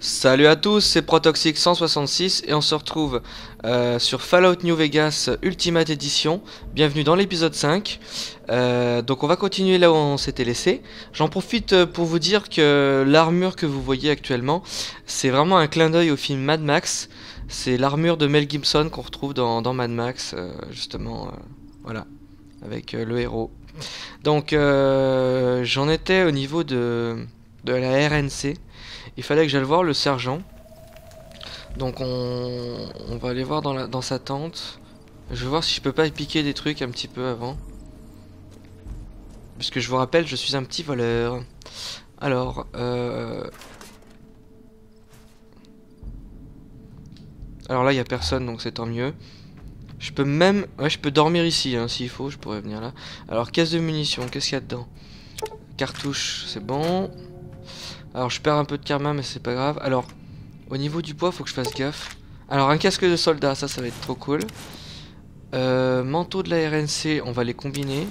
Salut à tous, c'est Protoxic 166 et on se retrouve euh, sur Fallout New Vegas Ultimate Edition. Bienvenue dans l'épisode 5. Euh, donc on va continuer là où on s'était laissé. J'en profite euh, pour vous dire que l'armure que vous voyez actuellement, c'est vraiment un clin d'œil au film Mad Max. C'est l'armure de Mel Gibson qu'on retrouve dans, dans, Mad Max, justement, voilà, avec le héros. Donc j'en étais au niveau de la RNC. Il fallait que j'aille voir le sergent. Donc on, va aller voir dans, sa tente. Je vais voir si je peux pas piquer des trucs un petit peu avant. Puisque je vous rappelle, je suis un petit voleur. Alors, euh... Alors là, il n'y a personne, donc c'est tant mieux. Je peux même... Ouais, je peux dormir ici, hein, s'il faut, je pourrais venir là. Alors, caisse de munitions, qu'est-ce qu'il y a dedans? Cartouche, c'est bon. Alors je perds un peu de karma mais c'est pas grave. Alors au niveau du poids faut que je fasse gaffe. Alors un casque de soldat ça ça va être trop cool. Euh, manteau de la RNC on va les combiner.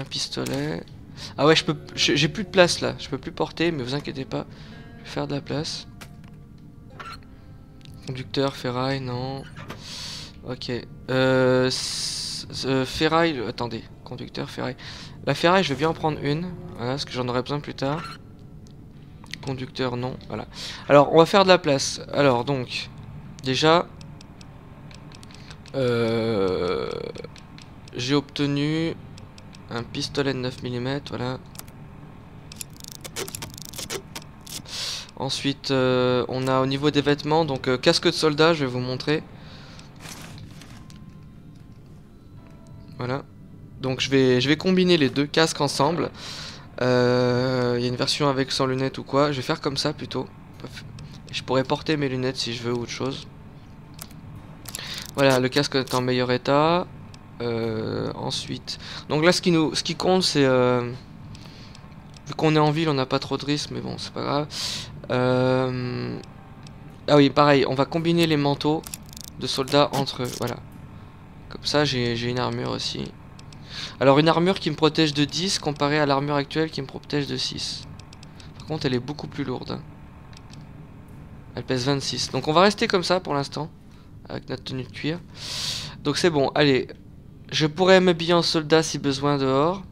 Un pistolet. Ah ouais j'ai plus de place là. Je peux plus porter mais vous inquiétez pas. Je vais faire de la place. Conducteur, ferraille, non. Ok. Euh, euh, ferraille, attendez. Conducteur, ferraille. La ferraille je vais bien en prendre une. Voilà parce que j'en aurai besoin plus tard. Conducteur, non. Voilà. Alors, on va faire de la place. Alors, donc, déjà, euh, j'ai obtenu un pistolet de 9 mm, voilà. Ensuite, euh, on a au niveau des vêtements, donc euh, casque de soldat, je vais vous montrer. Voilà. Donc je vais, je vais combiner les deux casques ensemble. Il euh, y a une version avec sans lunettes ou quoi. Je vais faire comme ça plutôt. Je pourrais porter mes lunettes si je veux ou autre chose. Voilà, le casque est en meilleur état. Euh, ensuite, donc là, ce qui nous, ce qui compte, c'est euh, vu qu'on est en ville, on n'a pas trop de risques, mais bon, c'est pas grave. ah oui, pareil, on va combiner les manteaux de soldats entre eux. Voilà, comme ça, j'ai une armure aussi. Alors une armure qui me protège de 10 comparée à l'armure actuelle qui me protège de 6. Par contre elle est beaucoup plus lourde. Elle pèse 26. Donc on va rester comme ça pour l'instant. Avec notre tenue de cuir. Donc c'est bon, allez. Je pourrais m'habiller en soldat si besoin dehors.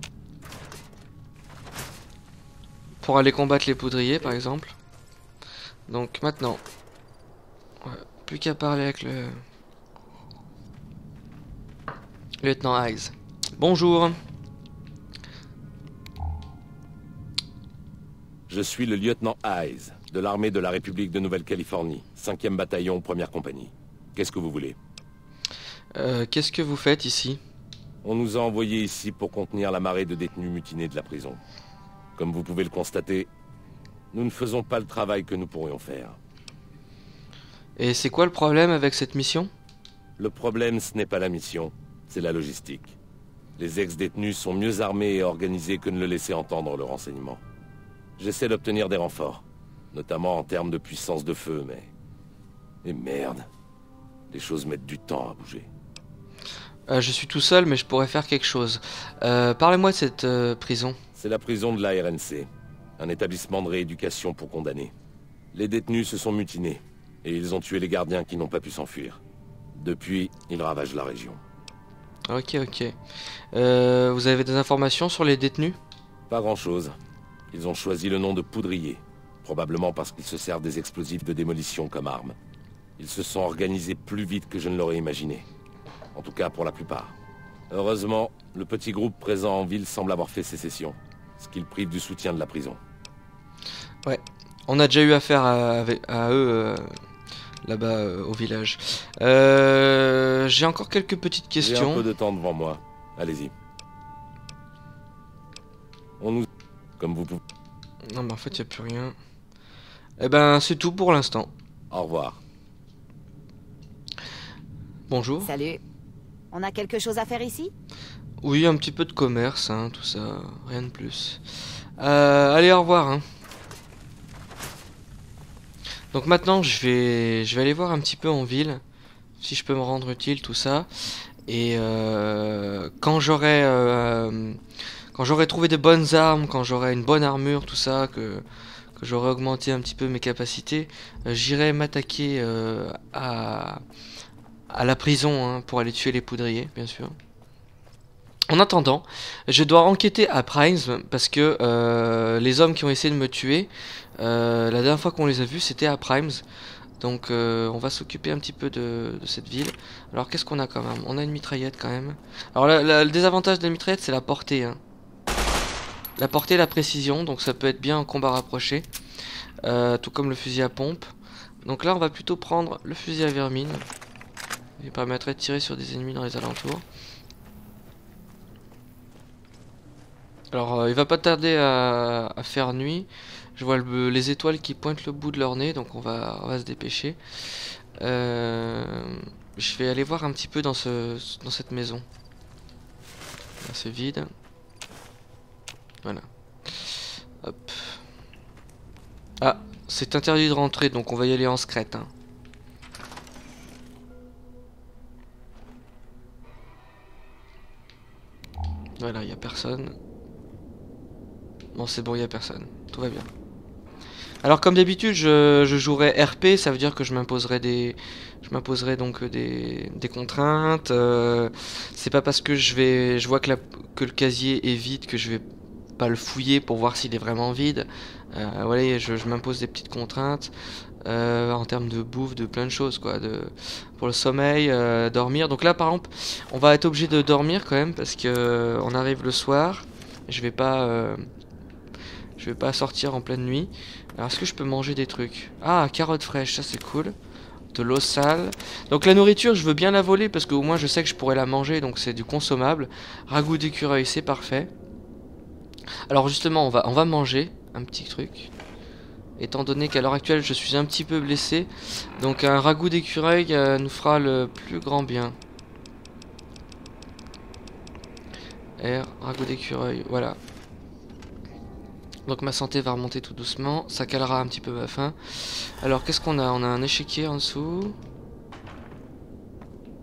Pour aller combattre les poudriers par exemple. Donc maintenant. plus qu'à parler avec le... Lieutenant Eyes. Bonjour. Je suis le lieutenant Hayes, de l'armée de la République de Nouvelle-Californie, 5e bataillon, première compagnie. Qu'est-ce que vous voulez? Euh, Qu'est-ce que vous faites ici? On nous a envoyés ici pour contenir la marée de détenus mutinés de la prison. Comme vous pouvez le constater, nous ne faisons pas le travail que nous pourrions faire. Et c'est quoi le problème avec cette mission? Le problème, ce n'est pas la mission, c'est la logistique. Les ex-détenus sont mieux armés et organisés que ne le laisser entendre le renseignement. J'essaie d'obtenir des renforts, notamment en termes de puissance de feu, mais... Et merde, les choses mettent du temps à bouger. Euh, je suis tout seul, mais je pourrais faire quelque chose. Euh, Parlez-moi de cette euh, prison. C'est la prison de la RNC, un établissement de rééducation pour condamnés. Les détenus se sont mutinés, et ils ont tué les gardiens qui n'ont pas pu s'enfuir. Depuis, ils ravagent la région. Ok, ok. Euh, vous avez des informations sur les détenus? Pas grand-chose. Ils ont choisi le nom de poudrier, probablement parce qu'ils se servent des explosifs de démolition comme arme. Ils se sont organisés plus vite que je ne l'aurais imaginé. En tout cas pour la plupart. Heureusement, le petit groupe présent en ville semble avoir fait sécession, ce qui le prive du soutien de la prison. Ouais, on a déjà eu affaire à, à eux euh, là-bas euh, au village. Euh, J'ai encore quelques petites questions. J'ai un peu de temps devant moi. Allez-y. On nous... Comme vous pouvez... Non mais en fait il n'y a plus rien. Eh ben c'est tout pour l'instant. Au revoir. Bonjour. Salut. On a quelque chose à faire ici? Oui, un petit peu de commerce, hein, tout ça, rien de plus. Euh, allez, au revoir. Hein. Donc maintenant, je vais, je vais aller voir un petit peu en ville, si je peux me rendre utile, tout ça. Et euh, quand j'aurai euh, quand j'aurai trouvé de bonnes armes, quand j'aurai une bonne armure, tout ça, que, que j'aurai augmenté un petit peu mes capacités, euh, j'irai m'attaquer euh, à, à la prison hein, pour aller tuer les poudriers, bien sûr. En attendant, je dois enquêter à Primes parce que les hommes qui ont essayé de me tuer, la dernière fois qu'on les a vus, c'était à Primes. Donc on va s'occuper un petit peu de, cette ville. Alors qu'est-ce qu'on a quand même? On a une mitraillette quand même. Alors le désavantage de la mitraillette c'est la portée. Hein. La portée, la précision, donc ça peut être bien en combat rapproché. Euh, tout comme le fusil à pompe. Donc là, on va plutôt prendre le fusil à vermine. Il permettrait de tirer sur des ennemis dans les alentours. Alors, euh, il va pas tarder à, faire nuit. Je vois les étoiles qui pointent le bout de leur nez, donc on va, se dépêcher. Euh, je vais aller voir un petit peu dans cette maison. c'est vide. Voilà. Hop. Ah, c'est interdit de rentrer, donc on va y aller en secrète. Hein. Voilà, il n'y a personne. Bon, c'est bon, il n'y a personne. Tout va bien. Alors comme d'habitude, je, jouerai RP, ça veut dire que je m'imposerai des, je m'imposerai donc des, contraintes. Euh, c'est pas parce que je vais, je vois que, le casier est vide que je vais le fouiller pour voir s'il est vraiment vide. Euh, voilà, je, m'impose des petites contraintes euh, en termes de bouffe, de plein de choses, quoi. Pour le sommeil, euh, dormir. Donc là, par exemple, on va être obligé de dormir quand même parce que on arrive le soir. Je vais pas, je vais pas sortir en pleine nuit. Alors, est-ce que je peux manger des trucs? Ah, carottes fraîches, ça c'est cool de l'eau sale. Donc la nourriture, je veux bien la voler parce qu'au moins je sais que je pourrais la manger, donc c'est du consommable. Ragoût d'écureuil, c'est parfait. Alors justement, on va, on va manger un petit truc. Étant donné qu'à l'heure actuelle, je suis un petit peu blessé. Donc un ragoût d'écureuil euh, nous fera le plus grand bien. R, ragoût d'écureuil, voilà. Donc ma santé va remonter tout doucement. Ça calera un petit peu ma faim. Alors qu'est-ce qu'on a? On a un échiquier en dessous.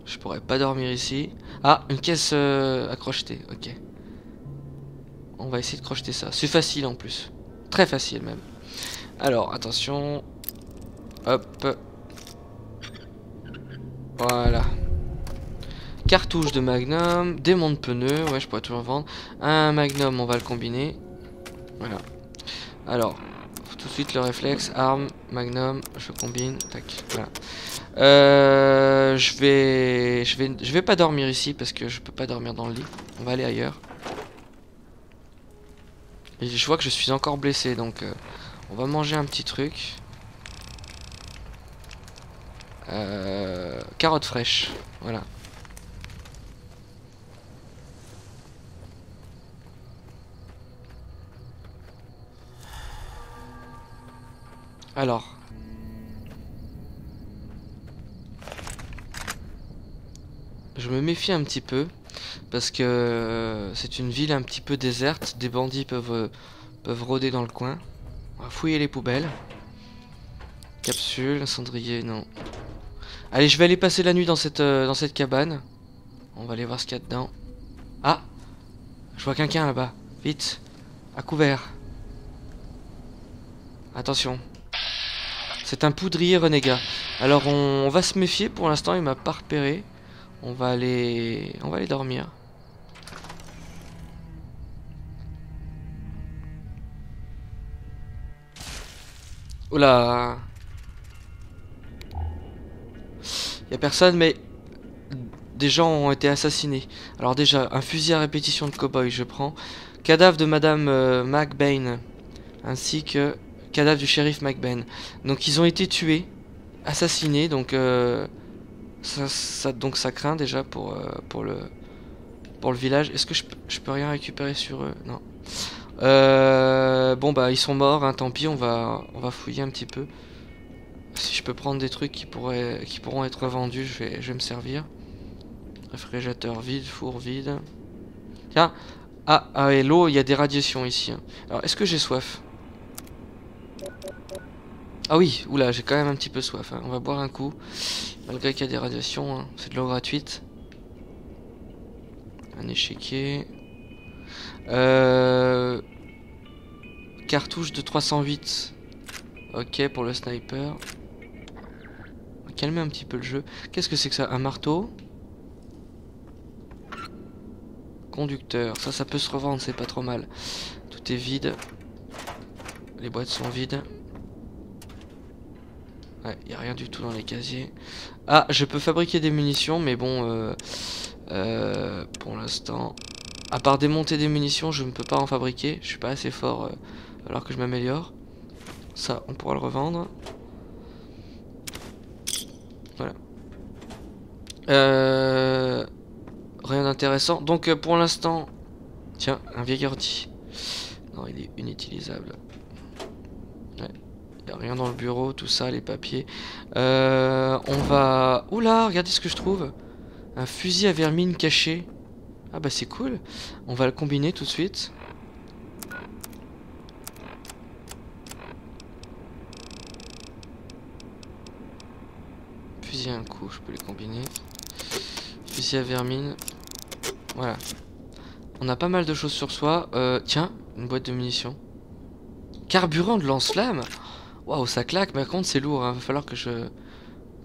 Je pourrais pas dormir ici. Ah, une caisse euh, accrochetée, ok. On va essayer de crocheter ça. C'est facile en plus. Très facile même. Alors, attention. Hop. Voilà. Cartouche de magnum. Démon de pneus. Ouais, je pourrais toujours vendre. Un magnum, on va le combiner. Voilà. Alors, tout de suite le réflexe. Arme, magnum. Je combine. Tac. Voilà. Euh, je vais, je vais, je vais pas dormir ici parce que je peux pas dormir dans le lit. On va aller ailleurs. Et je vois que je suis encore blessé, donc euh, on va manger un petit truc. Euh, carottes fraîches, voilà. Alors. Je me méfie un petit peu. Parce que euh, c'est une ville un petit peu déserte. Des bandits peuvent, euh, peuvent rôder dans le coin. On va fouiller les poubelles. Capsule, cendrier, non. Allez, je vais aller passer la nuit dans cette, euh, dans cette cabane. On va aller voir ce qu'il y a dedans. Ah Je vois quelqu'un là-bas. Vite. À couvert. Attention. C'est un poudrier renégat. Alors on, va se méfier pour l'instant, il m'a pas repéré. On va aller... On va aller dormir. Oula Il y a personne mais des gens ont été assassinés. Alors déjà, un fusil à répétition de cowboy, je prends. Cadavre de Madame euh, McBain, ainsi que cadavre du shérif McBain. Donc ils ont été tués, assassinés, donc euh, ça, donc ça craint déjà pour, euh, pour, le, pour le village. Est-ce que je, je, peux rien récupérer sur eux? Non. Euh, bon bah ils sont morts, hein, tant pis, on va, on va fouiller un petit peu. Si je peux prendre des trucs qui, pourraient, qui pourront être vendus, je vais, je vais me servir. Réfrigérateur vide, four vide. Tiens, ah, ah et l'eau, il y a des radiations ici. Hein. Alors, est-ce que j'ai soif? Ah oui, oula, j'ai quand même un petit peu soif. Hein. On va boire un coup. Malgré qu'il y a des radiations, hein. c'est de l'eau gratuite. Un échiquier. Euh... Cartouche de 308 Ok pour le sniper. On va calmer un petit peu le jeu. Qu'est-ce que c'est que ça? Un marteau? Conducteur. Ça, ça peut se revendre, c'est pas trop mal. Tout est vide. Les boîtes sont vides. Ouais, y a rien du tout dans les casiers. Ah, je peux fabriquer des munitions, mais bon, euh, euh, pour l'instant, à part démonter des munitions, je ne peux pas en fabriquer. Je suis pas assez fort euh, alors que je m'améliore. Ça, on pourra le revendre. Voilà. Euh, rien d'intéressant. Donc euh, pour l'instant, tiens, un vieil ordi. Non, il est inutilisable. Ouais. Y a rien dans le bureau, tout ça, les papiers. Euh, on va... Oula, regardez ce que je trouve. Un fusil à vermine caché. Ah bah c'est cool. On va le combiner tout de suite. Fusil à un coup, je peux les combiner. Fusil à vermine. Voilà. On a pas mal de choses sur soi. Euh, tiens, une boîte de munitions. Carburant de lance-flamme Waouh, ça claque, mais par contre c'est lourd. Il va falloir que je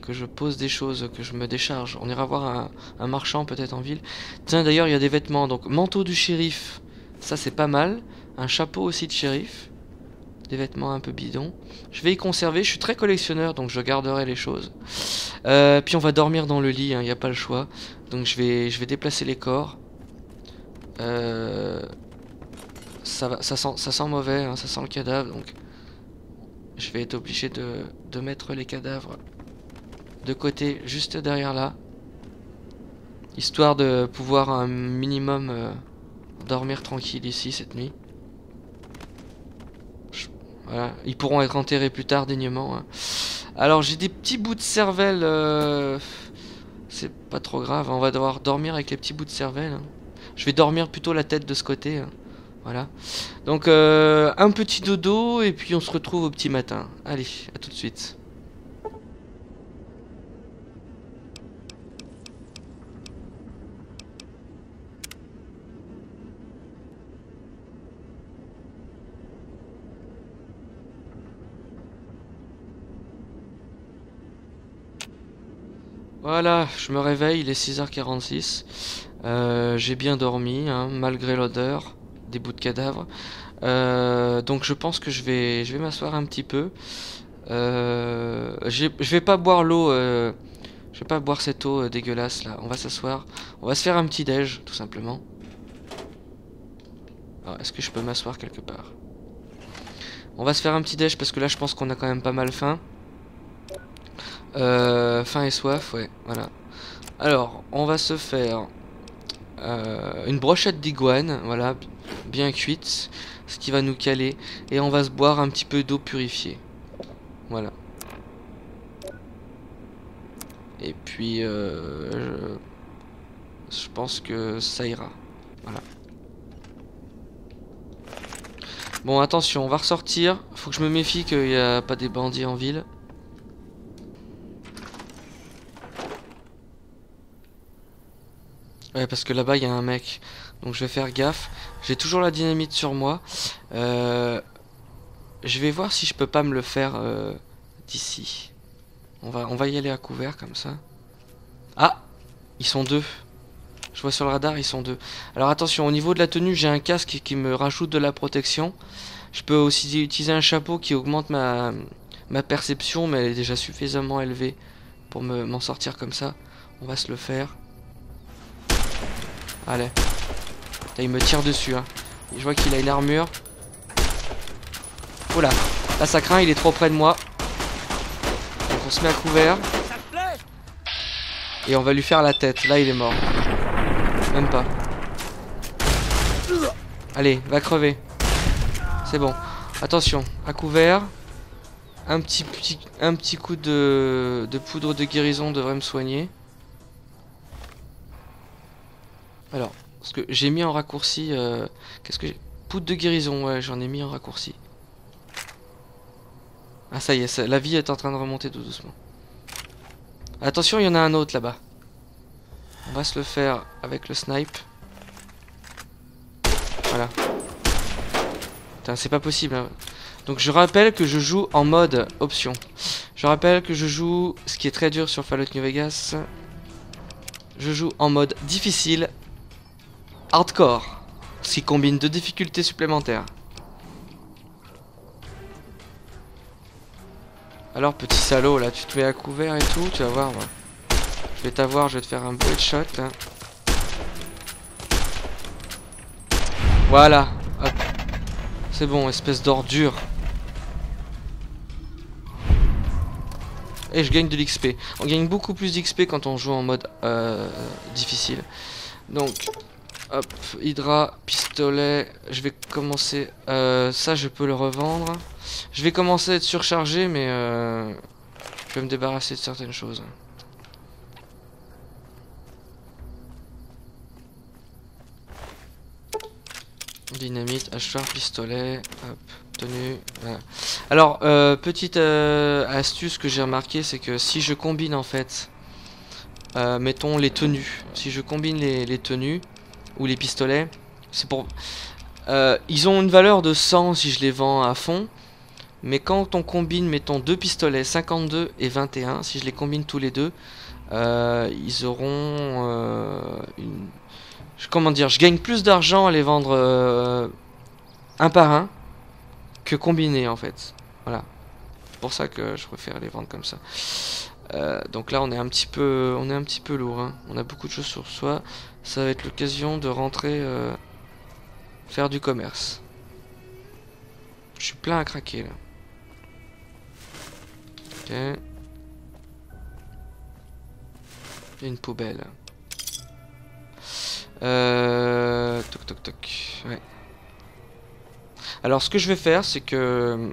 que je pose des choses, que je me décharge. On ira voir un, marchand peut-être en ville. Tiens, d'ailleurs, il y a des vêtements. Donc, manteau du shérif, ça c'est pas mal. Un chapeau aussi de shérif. Des vêtements un peu bidons. Je vais y conserver. Je suis très collectionneur, donc je garderai les choses. Euh, puis on va dormir dans le lit, il n'y a pas le choix. Donc je vais, déplacer les corps. Euh, ça sent mauvais, hein, ça sent le cadavre, donc je vais être obligé de, mettre les cadavres de côté, juste derrière là. Histoire de pouvoir un minimum euh, dormir tranquille ici cette nuit. Voilà, ils pourront être enterrés plus tard dignement. hein. Alors j'ai des petits bouts de cervelle. euh, C'est pas trop grave, on va devoir dormir avec les petits bouts de cervelle. hein. Je vais dormir plutôt la tête de ce côté. hein. Voilà. Donc euh, un petit dodo et puis on se retrouve au petit matin. Allez, à tout de suite. Voilà, je me réveille, il est 6h46. Euh, J'ai bien dormi, hein, malgré l'odeur des bouts de cadavres. Euh, donc je pense que je vais, je vais m'asseoir un petit peu. Euh, je vais pas boire l'eau, euh, je vais pas boire cette eau dégueulasse là. On va s'asseoir, on va se faire un petit déj tout simplement. Est-ce que je peux m'asseoir quelque part? On va se faire un petit déj parce que là je pense qu'on a quand même pas mal faim. Faim et soif, ouais, voilà. Alors, on va se faire euh, une brochette d'iguane, voilà, bien cuite, ce qui va nous caler, et on va se boire un petit peu d'eau purifiée. Voilà. Et puis, euh, je, je pense que ça ira. Voilà. Bon, attention, on va ressortir. Faut que je me méfie qu'il n'y a pas des bandits en ville. Ouais, parce que là-bas, il y a un mec. Donc je vais faire gaffe. J'ai toujours la dynamite sur moi. Euh, je vais voir si je peux pas me le faire euh, d'ici. On va, y aller à couvert comme ça. Ah Ils sont deux. Je vois sur le radar, ils sont deux. Alors attention, au niveau de la tenue, j'ai un casque qui me rajoute de la protection. Je peux aussi utiliser un chapeau qui augmente ma, ma perception, mais elle est déjà suffisamment élevée pour me- m'en sortir comme ça. On va se le faire. Allez. Il me tire dessus. Hein. Je vois qu'il a une armure. Oula. Là, ça craint, il est trop près de moi. Donc, on se met à couvert. Et on va lui faire la tête. Là, il est mort. Même pas. Allez, va crever. C'est bon. Attention, à couvert. Un petit, coup de poudre de guérison devrait me soigner. Alors, parce que j'ai mis en raccourci. euh, Qu'est-ce que j'ai Poudre de guérison, ouais, j'en ai mis en raccourci. Ah, ça y est, la vie est en train de remonter tout doucement. Attention, il y en a un autre là-bas. On va se le faire avec le snipe. Voilà. Putain, c'est pas possible. hein. Donc je rappelle que je joue en mode option. Je rappelle que je joue, ce qui est très dur sur Fallout New Vegas, je joue en mode difficile, hardcore, ce qui combine deux difficultés supplémentaires. Alors petit salaud là, tu te mets à couvert et tout, tu vas voir. Je vais t'avoir, je vais te faire un beau shot. Hein. Voilà. C'est bon, espèce d'ordure. Et je gagne de l'XP. On gagne beaucoup plus d'XP quand on joue en mode euh, difficile. Donc, hop, Hydra, pistolet. Je vais commencer... Euh, ça, je peux le revendre. Je vais commencer à être surchargé, mais... Euh, je vais me débarrasser de certaines choses. Dynamite, hachoir, pistolet, hop, tenue. Alors, euh, petite euh, astuce que j'ai remarqué, c'est que si je combine en fait, euh, mettons les tenues, si je combine les, tenues ou les pistolets, c'est pour. ils ont une valeur de 100 si je les vends à fond, mais quand on combine, mettons deux pistolets, 52 et 21, si je les combine tous les deux, ils auront une comment dire, je gagne plus d'argent à les vendre euh, un par un que combiné en fait. Voilà. C'est pour ça que je préfère les vendre comme ça. Euh, donc là on est un petit peu on est un petit peu lourd hein. on a beaucoup de choses sur soi ça va être l'occasion de rentrer euh, faire du commerce je suis plein à craquer là ok une poubelle euh... Toc toc toc. Ouais. Alors ce que je vais faire, c'est que euh,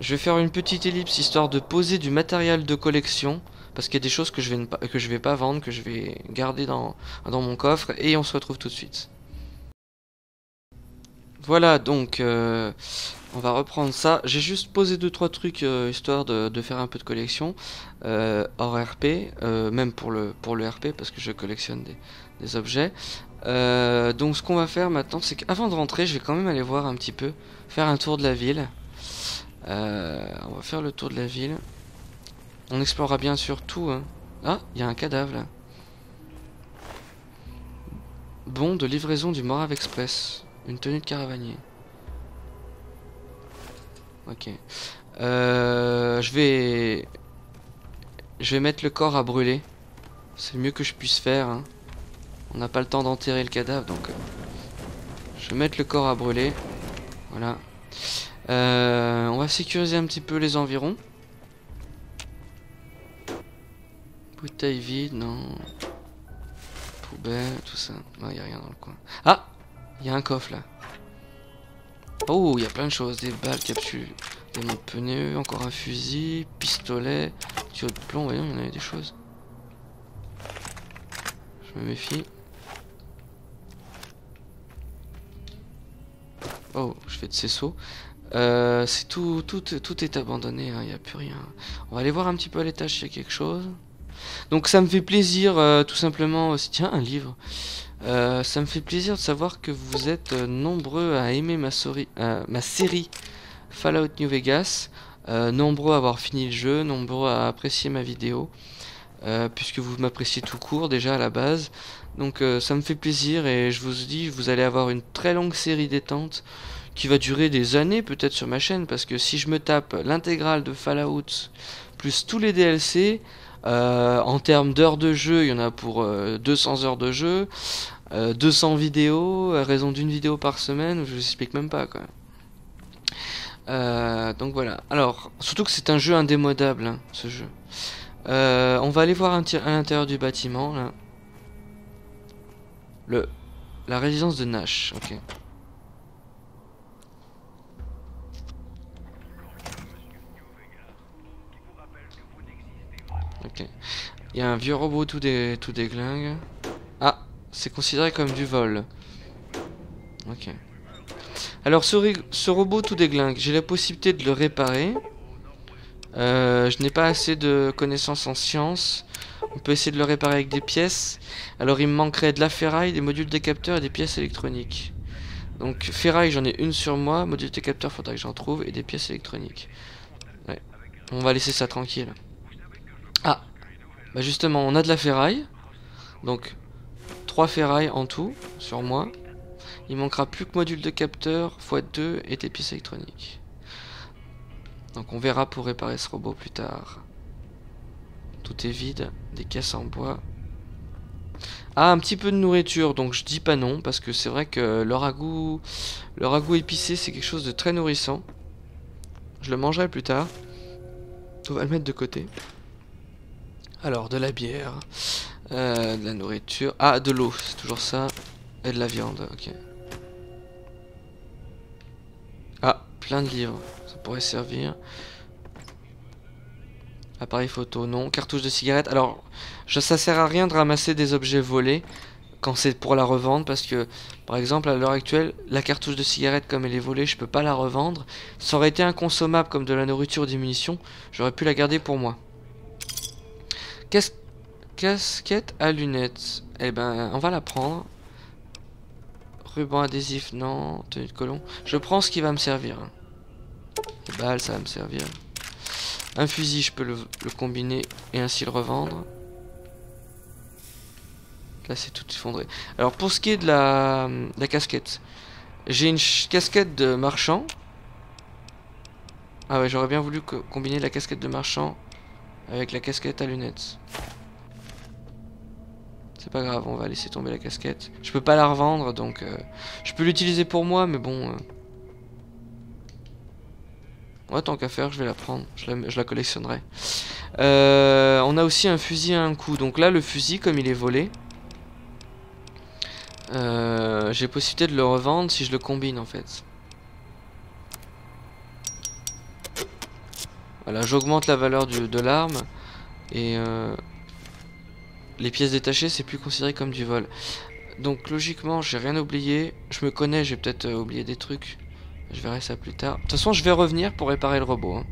je vais faire une petite ellipse histoire de poser du matériel de collection. Parce qu'il y a des choses que je vais, pas, que je vais pas vendre, que je vais garder dans, dans mon coffre. Et on se retrouve tout de suite. Voilà, donc euh, on va reprendre ça. J'ai juste posé 2-3 trucs euh, histoire de, faire un peu de collection hors RP, même pour le, pour le RP parce que je collectionne des, des objets. Euh, donc ce qu'on va faire maintenant, c'est qu'avant de rentrer, je vais quand même aller voir un petit peu, faire un tour de la ville. Euh, on va faire le tour de la ville. On explorera bien sûr tout. Hein. Ah, il y a un cadavre là. Bon de livraison du Morave Express. Une tenue de caravanier. Ok. Euh, je vais... Je vais mettre le corps à brûler. C'est le mieux que je puisse faire. Hein. On n'a pas le temps d'enterrer le cadavre, donc... Euh, je vais mettre le corps à brûler. Voilà. Euh, on va sécuriser un petit peu les environs. Bouteille vide, non. Poubelle, tout ça. Il a rien dans le coin. Ah Il y a un coffre là. Oh, il y a plein de choses. Des balles, capsules, des montres pneus, encore un fusil, pistolet, tuyau de plomb. Voyons, il y en avait des choses. Je me méfie. Oh, je fais de ces sauts. Euh, c'est tout, tout, tout est abandonné, il hein, n'y a plus rien. On va aller voir un petit peu à l'étage s'il y a quelque chose. Donc ça me fait plaisir, euh, tout simplement, aussi. tiens, un livre. Euh, ça me fait plaisir de savoir que vous êtes nombreux à aimer ma, ma série Fallout New Vegas, nombreux à avoir fini le jeu, nombreux à apprécier ma vidéo, puisque vous m'appréciez tout court déjà à la base. Donc euh, ça me fait plaisir et je vous dis, vous allez avoir une très longue série détente qui va durer des années peut-être sur ma chaîne parce que si je me tape l'intégrale de Fallout plus tous les DLC, euh, en termes d'heures de jeu, il y en a pour 200 euh, heures de jeu, 200 vidéos, à raison d'une vidéo par semaine, je vous explique même pas quoi. donc voilà. Alors, surtout que c'est un jeu indémodable, hein, ce jeu. on va aller voir à l'intérieur du bâtiment là. Le... La résidence de Nash, ok. Il y a un vieux robot tout, déglingue. Ah, c'est considéré comme du vol. Ok. Alors ce, robot tout déglingue, j'ai la possibilité de le réparer. Euh, je n'ai pas assez de connaissances en sciences. On peut essayer de le réparer avec des pièces. Alors il me manquerait de la ferraille, des modules des capteurs et des pièces électroniques. Donc ferraille, j'en ai une sur moi. Modulité capteur, faudra que j'en trouve. Et des pièces électroniques. Ouais. On va laisser ça tranquille. Ah Bah justement, on a de la ferraille. Donc, 3 ferrailles en tout sur moi. Il manquera plus que module de capteur, x2 et des pièces électroniques. Donc on verra pour réparer ce robot plus tard. Tout est vide, des caisses en bois. Ah, un petit peu de nourriture, donc je dis pas non, parce que c'est vrai que le ragoût, le ragoût épicé, c'est quelque chose de très nourrissant. Je le mangerai plus tard. On va le mettre de côté. Alors, de la bière, euh, de la nourriture. Ah, de l'eau, c'est toujours ça. Et de la viande, ok. Ah, plein de livres, ça pourrait servir. Appareil photo, non. Cartouche de cigarette. Alors, je, ça sert à rien de ramasser des objets volés quand c'est pour la revente parce que, par exemple, à l'heure actuelle, la cartouche de cigarette comme elle est volée, je peux pas la revendre. Ça aurait été inconsommable comme de la nourriture ou des munitions, j'aurais pu la garder pour moi. Casquette à lunettes. Eh ben, on va la prendre. Ruban adhésif, non. Tenue de colon. Je prends ce qui va me servir. Les balles, ça va me servir. Un fusil, je peux le, combiner et ainsi le revendre. Là, c'est tout effondré. Alors, pour ce qui est de la, casquette, j'ai une casquette de marchand. Ah ouais, j'aurais bien voulu combiner la casquette de marchand avec la casquette à lunettes. C'est pas grave, on va laisser tomber la casquette. Je peux pas la revendre, donc euh, je peux l'utiliser pour moi, mais bon. Euh, Ouais, tant qu'à faire, je vais la prendre. Je la, collectionnerai. Euh, on a aussi un fusil à un coup. Donc là, le fusil, comme il est volé, euh, j'ai possibilité de le revendre si je le combine en fait. Voilà, j'augmente la valeur de l'arme. Et euh, les pièces détachées, c'est plus considéré comme du vol. Donc logiquement, j'ai rien oublié. Je me connais, j'ai peut-être oublié des trucs. Je verrai ça plus tard. De toute façon, je vais revenir pour réparer le robot. Hein.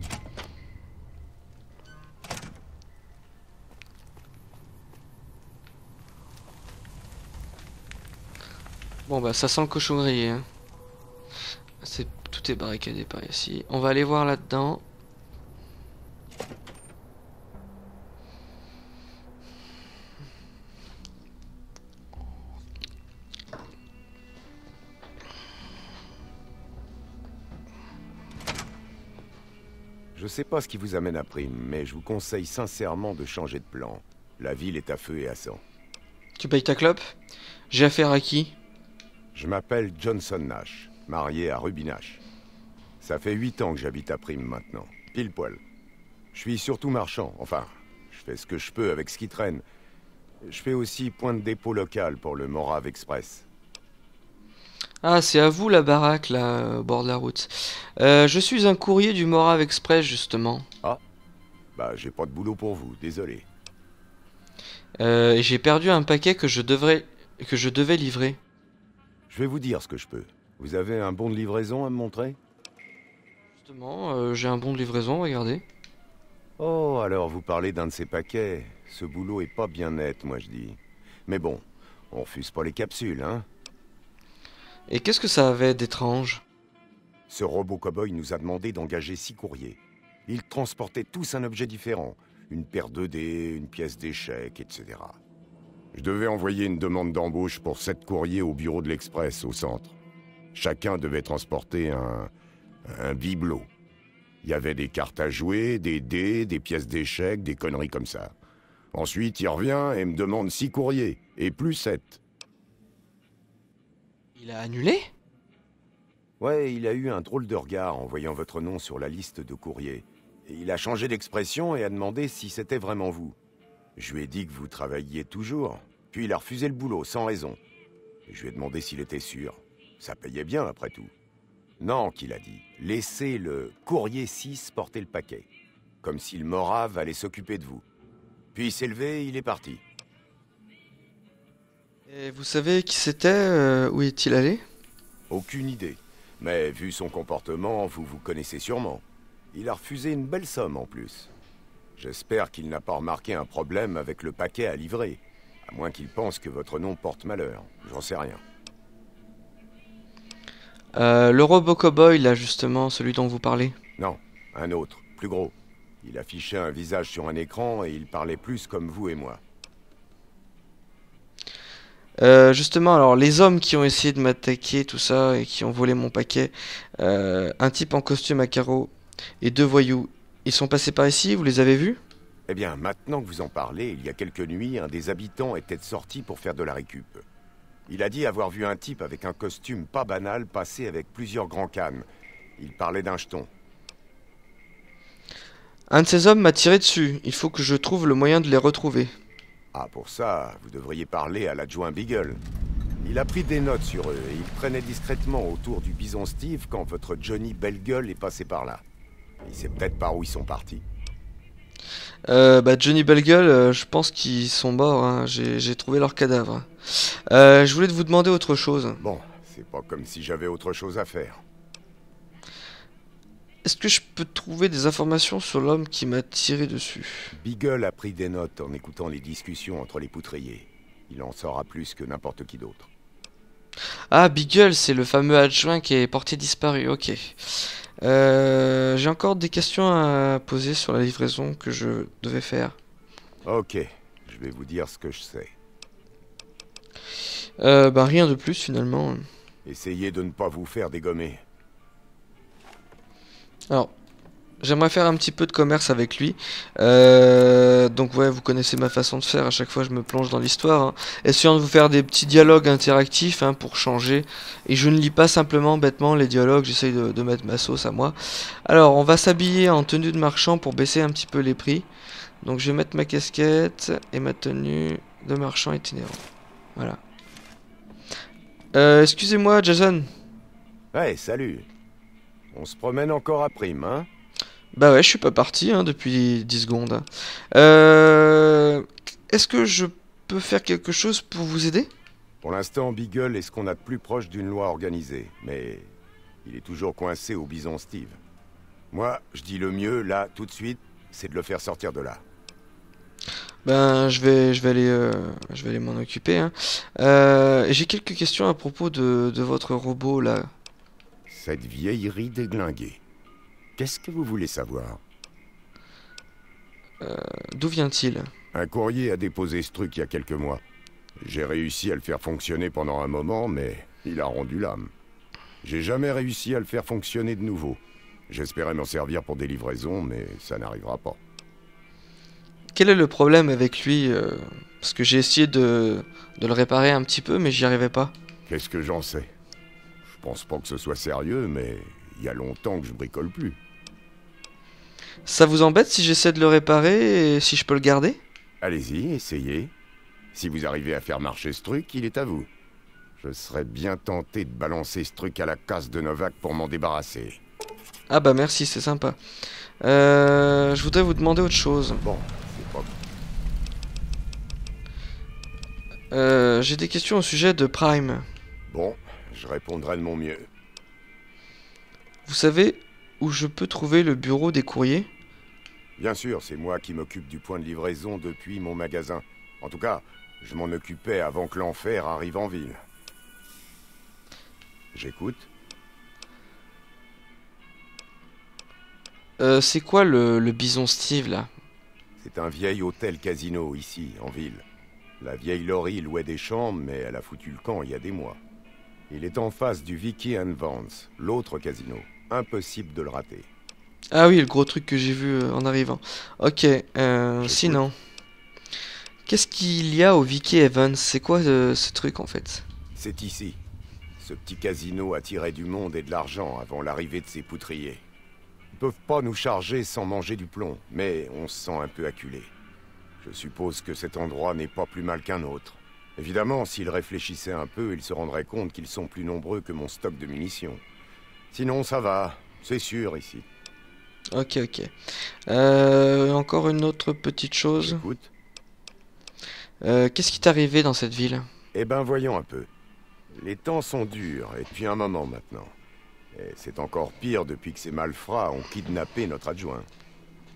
Bon bah ça sent le cochon grillé. Hein. Tout est barricadé par ici. On va aller voir là-dedans. Je sais pas ce qui vous amène à Prime, mais je vous conseille sincèrement de changer de plan. La ville est à feu et à sang. Tu payes ta clope? J'ai affaire à qui? Je m'appelle Johnson Nash, marié à Ruby Nash. Ça fait huit ans que j'habite à Prime maintenant, pile poil. Je suis surtout marchand, enfin, je fais ce que je peux avec ce qui traîne. Je fais aussi point de dépôt local pour le Morave Express. Ah, c'est à vous la baraque, là, au bord de la route. Euh, je suis un courrier du Morave Express, justement. Ah Bah, j'ai pas de boulot pour vous, désolé. Euh, j'ai perdu un paquet que je devrais... que je devais livrer. Je vais vous dire ce que je peux. Vous avez un bon de livraison à me montrer? Justement, euh, j'ai un bon de livraison, regardez. Oh, alors vous parlez d'un de ces paquets. Ce boulot est pas bien net, moi je dis. Mais bon, on refuse pas les capsules, hein et qu'est-ce que ça avait d'étrange? Ce robot cowboy nous a demandé d'engager six courriers. Ils transportaient tous un objet différent. Une paire de dés, une pièce d'échec, etc. Je devais envoyer une demande d'embauche pour sept courriers au bureau de l'Express, au centre. Chacun devait transporter un... un bibelot. Il y avait des cartes à jouer, des dés, des pièces d'échecs, des conneries comme ça. Ensuite, il revient et me demande six courriers, et plus sept. Il a annulé Ouais, il a eu un drôle de regard en voyant votre nom sur la liste de courriers. Et il a changé d'expression et a demandé si c'était vraiment vous. Je lui ai dit que vous travailliez toujours. Puis il a refusé le boulot, sans raison. je lui ai demandé s'il était sûr. Ça payait bien, après tout. Non, qu'il a dit. Laissez le courrier 6 porter le paquet. Comme si le Morave allait s'occuper de vous. Puis il s'est levé, il est parti. Et vous savez qui c'était euh, Où est-il allé? Aucune idée. Mais vu son comportement, vous vous connaissez sûrement. Il a refusé une belle somme en plus. J'espère qu'il n'a pas remarqué un problème avec le paquet à livrer. À moins qu'il pense que votre nom porte malheur. J'en sais rien. Euh, le robot cowboy, là, justement, celui dont vous parlez? Non, un autre, plus gros. Il affichait un visage sur un écran et il parlait plus comme vous et moi. Euh, justement, alors les hommes qui ont essayé de m'attaquer, tout ça, et qui ont volé mon paquet, euh, un type en costume à carreaux et deux voyous, ils sont passés par ici, vous les avez vus? Eh bien, maintenant que vous en parlez, il y a quelques nuits, un des habitants était sorti pour faire de la récup. Il a dit avoir vu un type avec un costume pas banal passer avec plusieurs grands cannes. Il parlait d'un jeton. Un de ces hommes m'a tiré dessus, il faut que je trouve le moyen de les retrouver. Ah, pour ça, vous devriez parler à l'adjoint Beagle. Il a pris des notes sur eux et il traînait discrètement autour du bison Steve quand votre Johnny Bellegueule est passé par là. Il sait peut-être par où ils sont partis. Euh, bah Johnny Bellegueule, euh, je pense qu'ils sont morts, hein. j'ai trouvé leur cadavre. Euh, je voulais vous demander autre chose. Bon, c'est pas comme si j'avais autre chose à faire. Est-ce que je peux trouver des informations sur l'homme qui m'a tiré dessus? Beagle a pris des notes en écoutant les discussions entre les poutriers. Il en saura plus que n'importe qui d'autre. Ah, Beagle, c'est le fameux adjoint qui est porté disparu, ok. Euh, j'ai encore des questions à poser sur la livraison que je devais faire. Ok, je vais vous dire ce que je sais. Euh, bah rien de plus finalement. Essayez de ne pas vous faire dégommer. Alors, j'aimerais faire un petit peu de commerce avec lui. Euh, donc ouais, vous connaissez ma façon de faire. À chaque fois, je me plonge dans l'histoire. Hein. Essayant de vous faire des petits dialogues interactifs hein, pour changer. Et je ne lis pas simplement bêtement les dialogues. J'essaye de, mettre ma sauce à moi. Alors, on va s'habiller en tenue de marchand pour baisser un petit peu les prix. Donc, je vais mettre ma casquette et ma tenue de marchand itinérant. Voilà. Euh, excusez-moi, Jason. Ouais, salut. On se promène encore à prime, hein? Bah ouais, je suis pas parti hein, depuis 10 secondes. Euh... Est-ce que je peux faire quelque chose pour vous aider? Pour l'instant, Beagle est ce qu'on a de plus proche d'une loi organisée, mais il est toujours coincé au bison Steve. Moi, je dis le mieux, là, tout de suite, c'est de le faire sortir de là. Ben, je vais, je vais aller, euh, je vais aller m'en occuper. hein. Euh, J'ai quelques questions à propos de, de votre robot là. Cette vieillerie déglinguée. Qu'est-ce que vous voulez savoir? D'où vient-il? Un courrier a déposé ce truc il y a quelques mois. J'ai réussi à le faire fonctionner pendant un moment, mais il a rendu l'âme. J'ai jamais réussi à le faire fonctionner de nouveau. J'espérais m'en servir pour des livraisons, mais ça n'arrivera pas. Quel est le problème avec lui euh, Parce que j'ai essayé de, de le réparer un petit peu, mais j'y arrivais pas. Qu'est-ce que j'en sais? Pense pas que ce soit sérieux, mais il y a longtemps que je bricole plus. Ça vous embête si j'essaie de le réparer et si je peux le garder? Allez-y, essayez. Si vous arrivez à faire marcher ce truc, il est à vous. Je serais bien tenté de balancer ce truc à la casse de Novak pour m'en débarrasser. Ah bah merci, c'est sympa. Euh, je voudrais vous demander autre chose. Bon, c'est pas... Euh, j'ai des questions au sujet de Prime. Bon, je répondrai de mon mieux. Vous savez où je peux trouver le bureau des courriers? Bien sûr, c'est moi qui m'occupe du point de livraison depuis mon magasin. En tout cas, je m'en occupais avant que l'enfer arrive en ville. J'écoute. euh, C'est quoi le, le bison Steve là? C'est un vieil hôtel casino ici, en ville. La vieille Laurie louait des chambres, mais elle a foutu le camp il y a des mois. Il est en face du Vicky and Vance, l'autre casino. Impossible de le rater. Ah oui, le gros truc que j'ai vu euh, en arrivant. Ok, euh, sinon. Qu'est-ce qu'il y a au Vicky Evans? C'est quoi euh, ce truc en fait? C'est ici. Ce petit casino attirait du monde et de l'argent avant l'arrivée de ces poutriers. Ils peuvent pas nous charger sans manger du plomb, mais on se sent un peu acculé. Je suppose que cet endroit n'est pas plus mal qu'un autre. Évidemment, s'ils réfléchissaient un peu, ils se rendraient compte qu'ils sont plus nombreux que mon stock de munitions. Sinon, ça va. C'est sûr ici. Ok, ok. Euh, encore une autre petite chose. Euh, Qu'est-ce qui t'est arrivé dans cette ville? Eh ben, voyons un peu. Les temps sont durs, et depuis un moment maintenant. Et c'est encore pire depuis que ces malfrats ont kidnappé notre adjoint.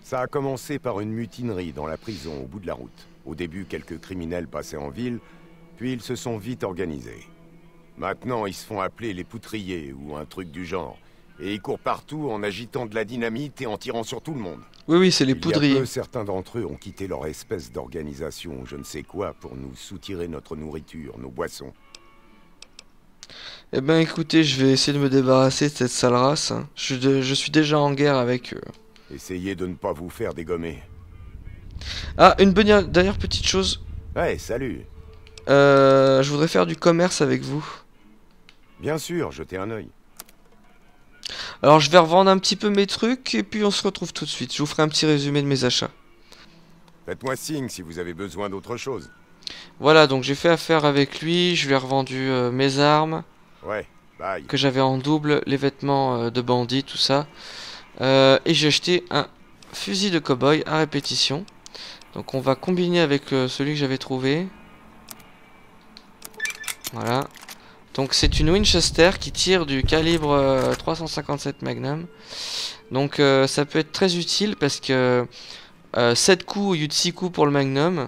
Ça a commencé par une mutinerie dans la prison au bout de la route. Au début, quelques criminels passaient en ville, puis ils se sont vite organisés. Maintenant, ils se font appeler les poutriers ou un truc du genre. Et ils courent partout en agitant de la dynamite et en tirant sur tout le monde. Oui, oui, c'est les poudriers. peu, certains d'entre eux ont quitté leur espèce d'organisation, je ne sais quoi, pour nous soutirer notre nourriture, nos boissons. Eh ben écoutez, je vais essayer de me débarrasser de cette sale race. hein. Je, de- je suis déjà en guerre avec eux. Essayez de ne pas vous faire dégommer. Ah, une bonne dernière petite chose. Ouais, salut. Euh, je voudrais faire du commerce avec vous. Bien sûr, jetez un œil. Alors je vais revendre un petit peu mes trucs et puis on se retrouve tout de suite. Je vous ferai un petit résumé de mes achats. Faites-moi signe si vous avez besoin d'autre chose. Voilà, donc j'ai fait affaire avec lui, je lui ai revendu euh, mes armes Ouais, bye. que j'avais en double, les vêtements euh, de bandit, tout ça. Euh, et j'ai acheté un fusil de cow-boy à répétition. Donc on va combiner avec celui que j'avais trouvé. Voilà. Donc c'est une Winchester qui tire du calibre euh, 357 Magnum. Donc euh, ça peut être très utile parce que euh, 7 coups au lieu de 6 coups pour le Magnum.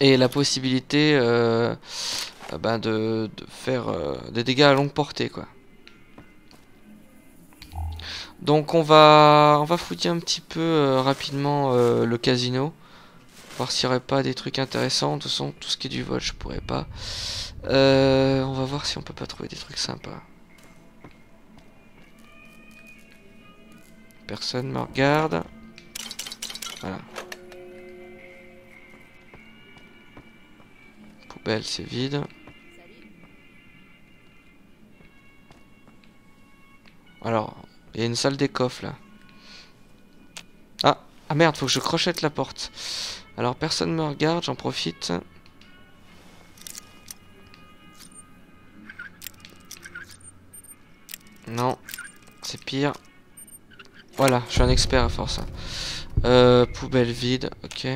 Et la possibilité euh, euh, ben, de, de faire euh, des dégâts à longue portée quoi. Donc on va on va fouiller un petit peu euh, rapidement euh, le casino. S'il n'y aurait pas des trucs intéressants. De toute façon, tout ce qui est du vol, je pourrais pas. Euh, on va voir si on peut pas trouver des trucs sympas. Personne me regarde. Voilà. Poubelle, c'est vide. Alors, il y a une salle des coffres là. Ah, ah merde, faut que je crochette la porte. Alors personne me regarde, j'en profite. Non, c'est pire. Voilà, je suis un expert à force. hein. Euh, poubelle vide, ok.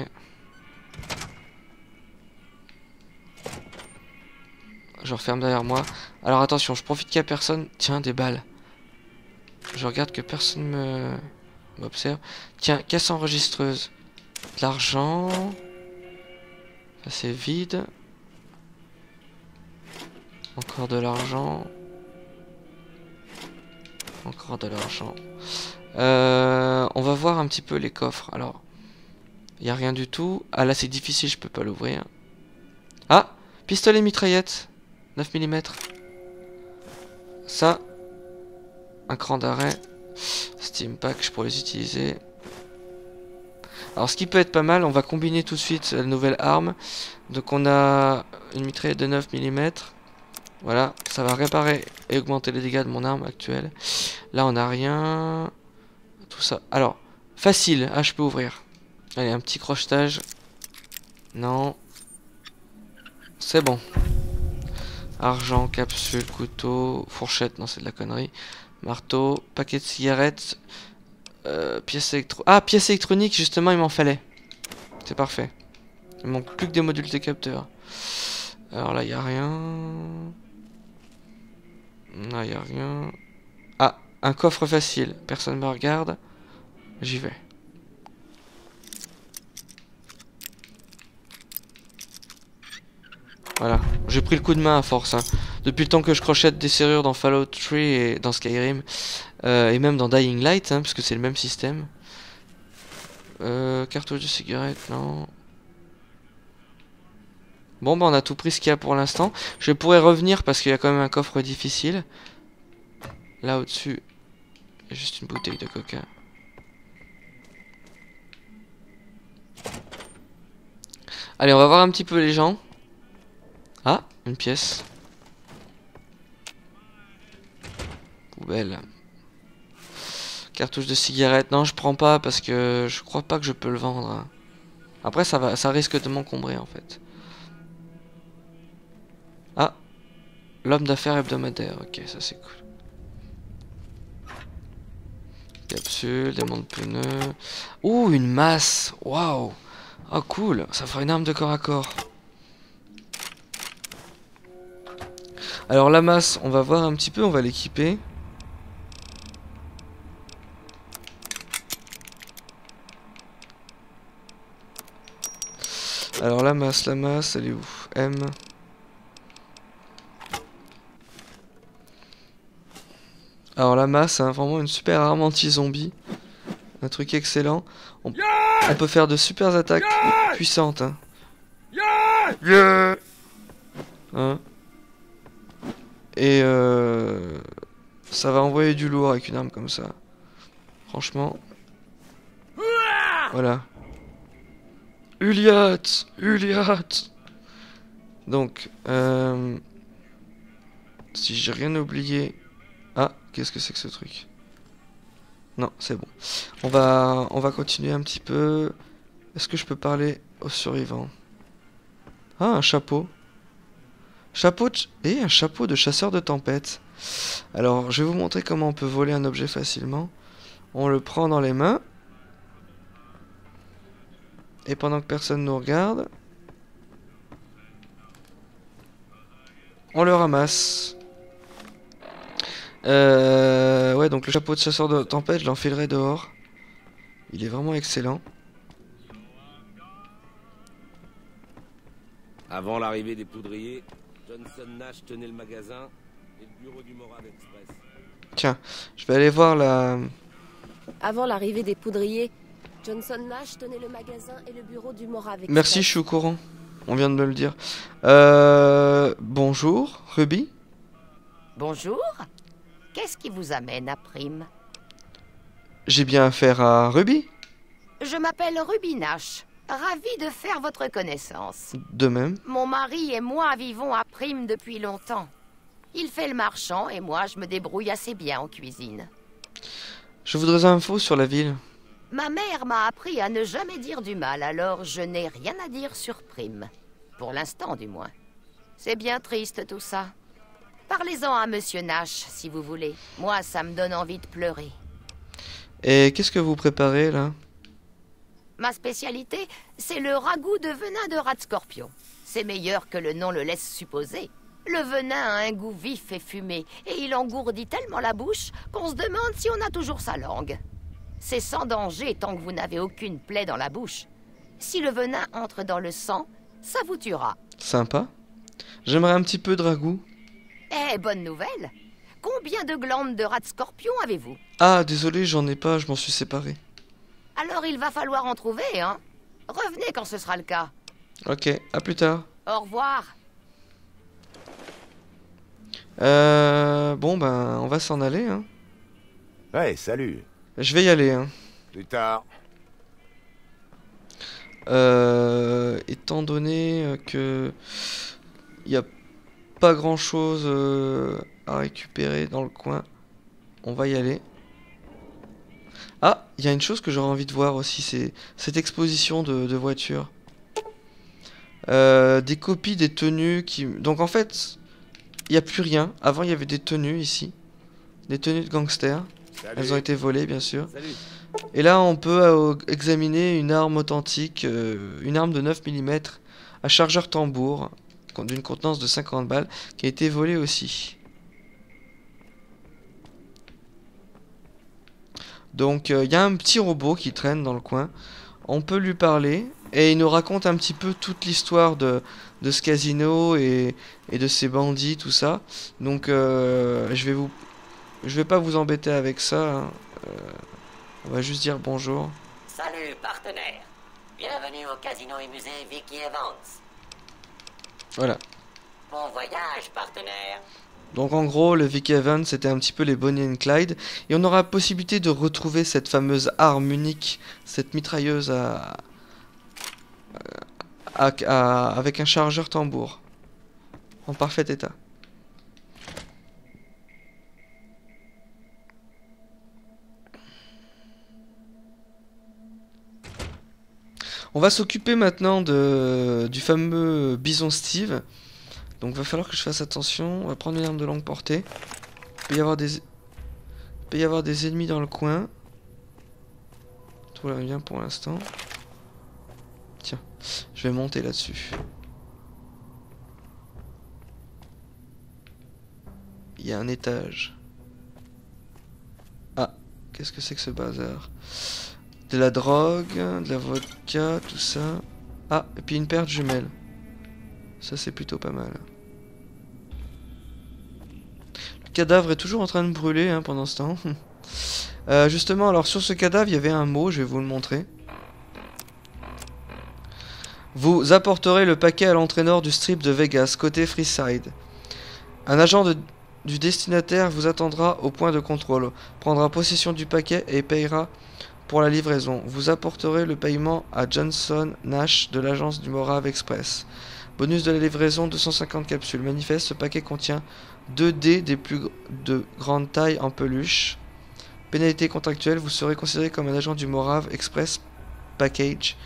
Je referme derrière moi. Alors attention, je profite qu'il n'y a personne. Tiens, des balles. Je regarde que personne me m'observe. Tiens, caisse enregistreuse. De l'argent. C'est vide. Encore de l'argent. Encore de l'argent. Euh, on va voir un petit peu les coffres. Alors, il a rien du tout. Ah là c'est difficile, je peux pas l'ouvrir. Ah, pistolet mitraillette, 9 mm. Ça, un cran d'arrêt. Steam pack, je pourrais les utiliser. Alors ce qui peut être pas mal, on va combiner tout de suite la nouvelle arme. Donc on a une mitraillette de 9 mm. Voilà, ça va réparer et augmenter les dégâts de mon arme actuelle. Là on a rien. Tout ça. Alors, facile, ah je peux ouvrir. Allez, un petit crochetage. Non. C'est bon. Argent, capsule, couteau, fourchette, non c'est de la connerie. Marteau, paquet de cigarettes, euh, pièces électro... Ah, justement, il m'en fallait. C'est parfait. Il manque plus que des modules de capteur. Alors là, il a rien. Là, il a rien. Ah, un coffre facile. Personne me regarde. J'y vais. Voilà, j'ai pris le coup de main à force. hein. Depuis le temps que je crochette des serrures dans Fallout 3 et dans Skyrim, euh, et même dans Dying Light, hein, puisque c'est le même système. Euh, cartouche de cigarette, non. Bon, bah on a tout pris ce qu'il y a pour l'instant. Je pourrais revenir parce qu'il y a quand même un coffre difficile. Là au-dessus, il y a juste une bouteille de coca. Allez, on va voir un petit peu les gens. Ah, une pièce. Poubelle. Cartouche de cigarette. Non, je prends pas parce que je crois pas que je peux le vendre. hein. Après, ça va, ça risque de m'encombrer en fait. Ah, l'homme d'affaires hebdomadaire. Ok, ça c'est cool. Capsule, démon de pneus. Ouh, une masse. Waouh. Oh cool, ça fera une arme de corps à corps. Alors la masse, on va voir un petit peu, on va l'équiper. Alors la masse, la masse, elle est où? M. Alors la masse, hein, vraiment une super arme anti-zombie. Un truc excellent. On, peut faire de super attaques puissantes. Hein. Hein Et euh, ça va envoyer du lourd avec une arme comme ça. Franchement. Voilà. Uliat Uliat Donc, euh, si j'ai rien oublié... Ah, qu'est-ce que c'est que ce truc? Non, c'est bon. On va, on va continuer un petit peu. Est-ce que je peux parler aux survivants Ah, un chapeau. Chapeau. Et un chapeau de chasseur de tempête. Alors, je vais vous montrer comment on peut voler un objet facilement. On le prend dans les mains. Et pendant que personne nous regarde, on le ramasse. Euh, ouais, donc le chapeau de chasseur de tempête, je l'enfilerai dehors. Il est vraiment excellent. Avant l'arrivée des poudriers, Johnson Nash tenait le magasin et le bureau du Morave Express. Tiens, je vais aller voir la... Avant l'arrivée des poudriers, Johnson Nash tenait le magasin et le bureau du Morave Express. Merci, je suis au courant. On vient de me le dire. Euh, bonjour, Ruby. Bonjour. Qu'est-ce qui vous amène à Prime? J'ai bien affaire à Ruby. Je m'appelle Ruby Nash. Ravi de faire votre connaissance. De même. Mon mari et moi vivons à Prime depuis longtemps. Il fait le marchand et moi je me débrouille assez bien en cuisine. Je voudrais info sur la ville. Ma mère m'a appris à ne jamais dire du mal, alors je n'ai rien à dire sur Prime. Pour l'instant, du moins. C'est bien triste tout ça. Parlez-en à Monsieur Nash, si vous voulez. Moi, ça me donne envie de pleurer. Et qu'est-ce que vous préparez là? Ma spécialité, c'est le ragoût de venin de rat de scorpion. C'est meilleur que le nom le laisse supposer. Le venin a un goût vif et fumé, et il engourdit tellement la bouche qu'on se demande si on a toujours sa langue. C'est sans danger tant que vous n'avez aucune plaie dans la bouche. Si le venin entre dans le sang, ça vous tuera. Sympa. J'aimerais un petit peu de ragoût. Eh, bonne nouvelle Combien de glandes de rat de scorpion avez-vous? Ah, désolé, j'en ai pas, je m'en suis séparé. Alors il va falloir en trouver, hein Revenez quand ce sera le cas. Ok, à plus tard. Au revoir. Euh, bon, ben, on va s'en aller. Hein. Ouais, salut. Je vais y aller. Hein. Plus tard. Euh, étant donné euh, que il n'y a pas grand chose euh, à récupérer dans le coin, on va y aller. Ah, il y a une chose que j'aurais envie de voir aussi, c'est cette exposition de, de voitures. Euh, des copies des tenues qui... Donc en fait, il n'y a plus rien. Avant, il y avait des tenues ici. Des tenues de gangsters. Elles ont été volées, bien sûr. Salut. Et là, on peut euh, examiner une arme authentique, euh, une arme de 9 mm à chargeur tambour, d'une contenance de 50 balles, qui a été volée aussi. Donc, euh, il y a un petit robot qui traîne dans le coin. On peut lui parler et il nous raconte un petit peu toute l'histoire de, de ce casino et, et de ces bandits, tout ça. Donc, euh, je vais vous, je vais pas vous embêter avec ça. hein. Euh, on va juste dire bonjour. Salut, partenaire. Bienvenue au casino et musée Vicky Evans. Voilà. Bon voyage, partenaire. Donc en gros, le Vicky Evans, c'était un petit peu les Bonnie and Clyde. Et on aura la possibilité de retrouver cette fameuse arme unique, cette mitrailleuse à... à- à- avec un chargeur tambour. En parfait état. On va s'occuper maintenant du fameux bison Steve. Donc va falloir que je fasse attention. On va prendre une arme de longue portée. Il peut y avoir des, peut y avoir des ennemis dans le coin. Tout va bien pour l'instant. Tiens, je vais monter là-dessus. Il y a un étage. Ah, qu'est-ce que c'est que ce bazar? De la drogue, de la vodka, tout ça. Ah, et puis une paire de jumelles. Ça c'est plutôt pas mal. Le cadavre est toujours en train de brûler hein, pendant ce temps. Euh, justement, alors sur ce cadavre, il y avait un mot, je vais vous le montrer. Vous apporterez le paquet à l'entrée nord du strip de Vegas, côté Freeside. Un agent du destinataire vous attendra au point de contrôle, prendra possession du paquet et payera pour la livraison. Vous apporterez le paiement à Johnson Nash de l'agence du Morave Express. Bonus de la livraison 250 capsules. Manifeste, ce paquet contient 2 dés des plus de grande taille en peluche. Pénalité contractuelle, vous serez considéré comme un agent du Morave Express Package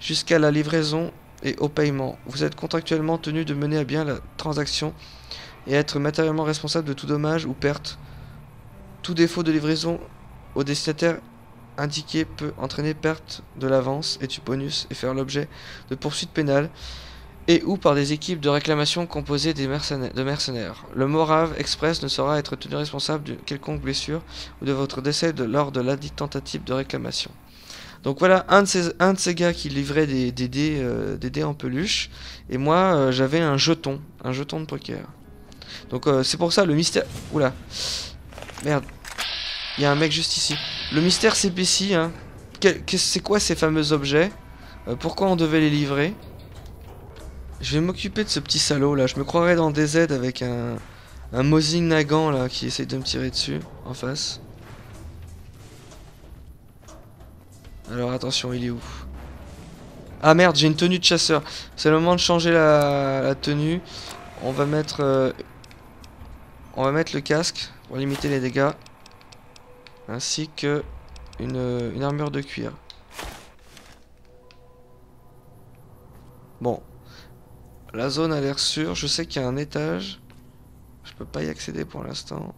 jusqu'à la livraison et au paiement. Vous êtes contractuellement tenu de mener à bien la transaction et être matériellement responsable de tout dommage ou perte. Tout défaut de livraison au destinataire indiqué peut entraîner perte de l'avance et du bonus et faire l'objet de poursuites pénales et ou par des équipes de réclamation composées de mercenaires. Le Morave Express ne saura être tenu responsable d'une quelconque blessure ou de votre décès de- lors de ladite tentative de réclamation. Donc voilà, un de ces, un de ces gars qui livrait des, des, dés, euh, des dés en peluche, et moi euh, j'avais un jeton, un jeton de poker. Donc euh, c'est pour ça le mystère... Oula. Merde. Il y a un mec juste ici. Le mystère s'épaissit, hein. C'est quoi ces fameux objets? Euh, Pourquoi on devait les livrer? Je vais m'occuper de ce petit salaud là. Je me croirais dans DZ avec un, un Mosin Nagant là qui essaye de me tirer dessus en face. Alors attention, il est où? Ah merde, j'ai une tenue de chasseur. C'est le moment de changer la, la tenue. On va mettre euh, on va mettre le casque pour limiter les dégâts ainsi que une, une armure de cuir. Bon, la zone a l'air sûre. Je sais qu'il y a un étage. Je peux pas y accéder pour l'instant.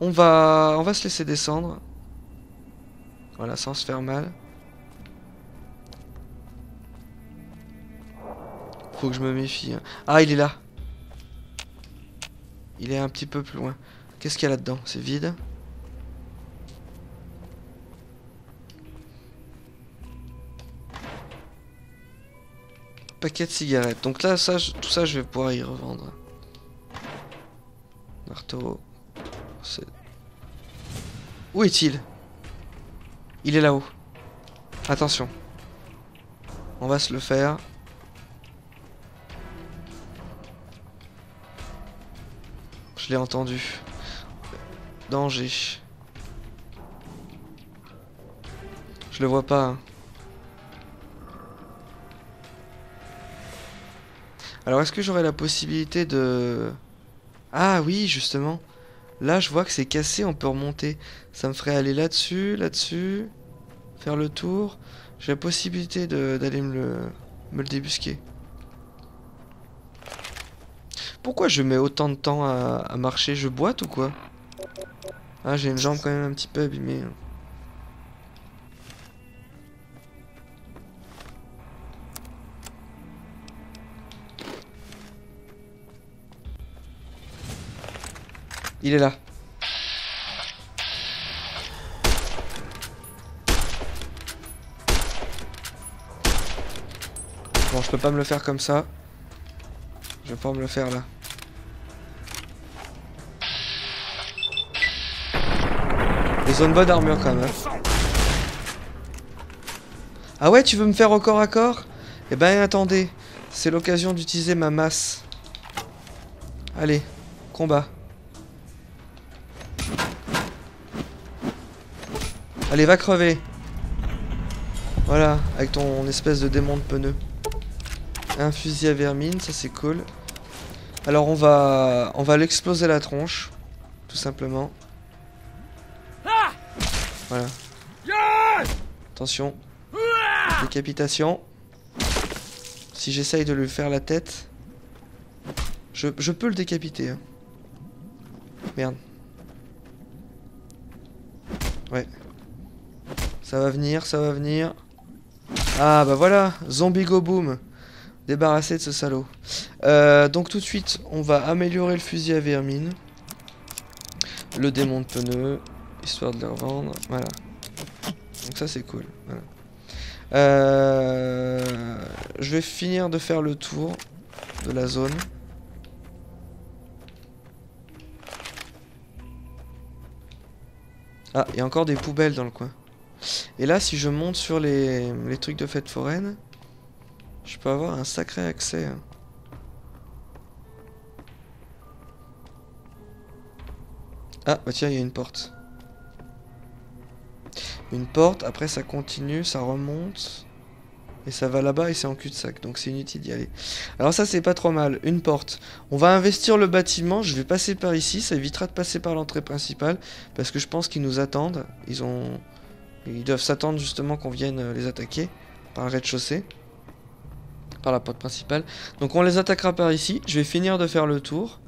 On va, on va se laisser descendre. Voilà, sans se faire mal. Faut que je me méfie. hein. Ah, il est là. Il est un petit peu plus loin. Qu'est-ce qu'il y a là-dedans? C'est vide? Paquet de cigarettes. Donc là, tout ça, je vais pouvoir y revendre. Marteau. C'est- Où est-il? Il est là-haut. Attention. On va se le faire. Je l'ai entendu. Danger. Je le vois pas. hein. Alors est-ce que j'aurais la possibilité de... Ah oui, justement. Là, je vois que c'est cassé, on peut remonter. Ça me ferait aller là-dessus, là-dessus, faire le tour. J'ai la possibilité d'aller me le, me le débusquer. Pourquoi je mets autant de temps à, marcher Je boite ou quoi Ah, j'ai une jambe quand même un petit peu abîmée. Il est là. Bon, je peux pas me le faire comme ça. Je vais pouvoir me le faire là. Ils ont bonne armure quand même. Ah ouais, tu veux me faire au corps à corps Eh ben attendez, c'est l'occasion d'utiliser ma masse. Allez, combat. Allez, va crever. Voilà, avec ton espèce de démon de pneu. Un fusil à vermine, ça c'est cool. Alors on va on va l'exploser la tronche, tout simplement. Attention. Décapitation. Si j'essaye de lui faire la tête, je, peux le décapiter. hein. Merde. Ouais. Ça va venir, ça va venir. Ah bah voilà, zombie go boom. Débarrassé de ce salaud. Euh, donc tout de suite, on va améliorer le fusil à vermine. Le démon de pneu, histoire de les revendre. Voilà. Donc ça c'est cool. Voilà. Euh, je vais finir de faire le tour de la zone. Ah, il y a encore des poubelles dans le coin. Et là, si je monte sur les, les trucs de fête foraine, je peux avoir un sacré accès. Hein. Ah, bah tiens, il y a une porte. Une porte, après ça continue, ça remonte. Et ça va là-bas et c'est en cul-de-sac, donc c'est inutile d'y aller. Alors ça c'est pas trop mal, une porte. On va investir le bâtiment, je vais passer par ici, ça évitera de passer par l'entrée principale, parce que je pense qu'ils nous attendent. Ils doivent s'attendre justement qu'on vienne les attaquer par le rez-de-chaussée. Par la porte principale. Donc on les attaquera par ici. Je vais finir de faire le tour.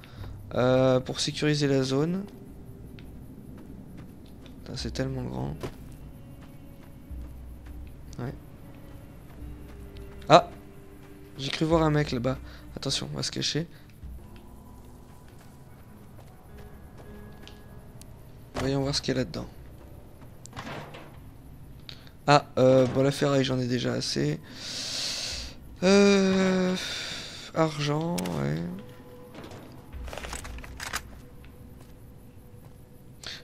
euh, pour sécuriser la zone. C'est tellement grand. Ouais. Ah J'ai cru voir un mec là-bas. Attention, on va se cacher. Voyons voir ce qu'il y a là-dedans. Ah, euh, bon la ferraille j'en ai déjà assez. Euh... Argent, ouais.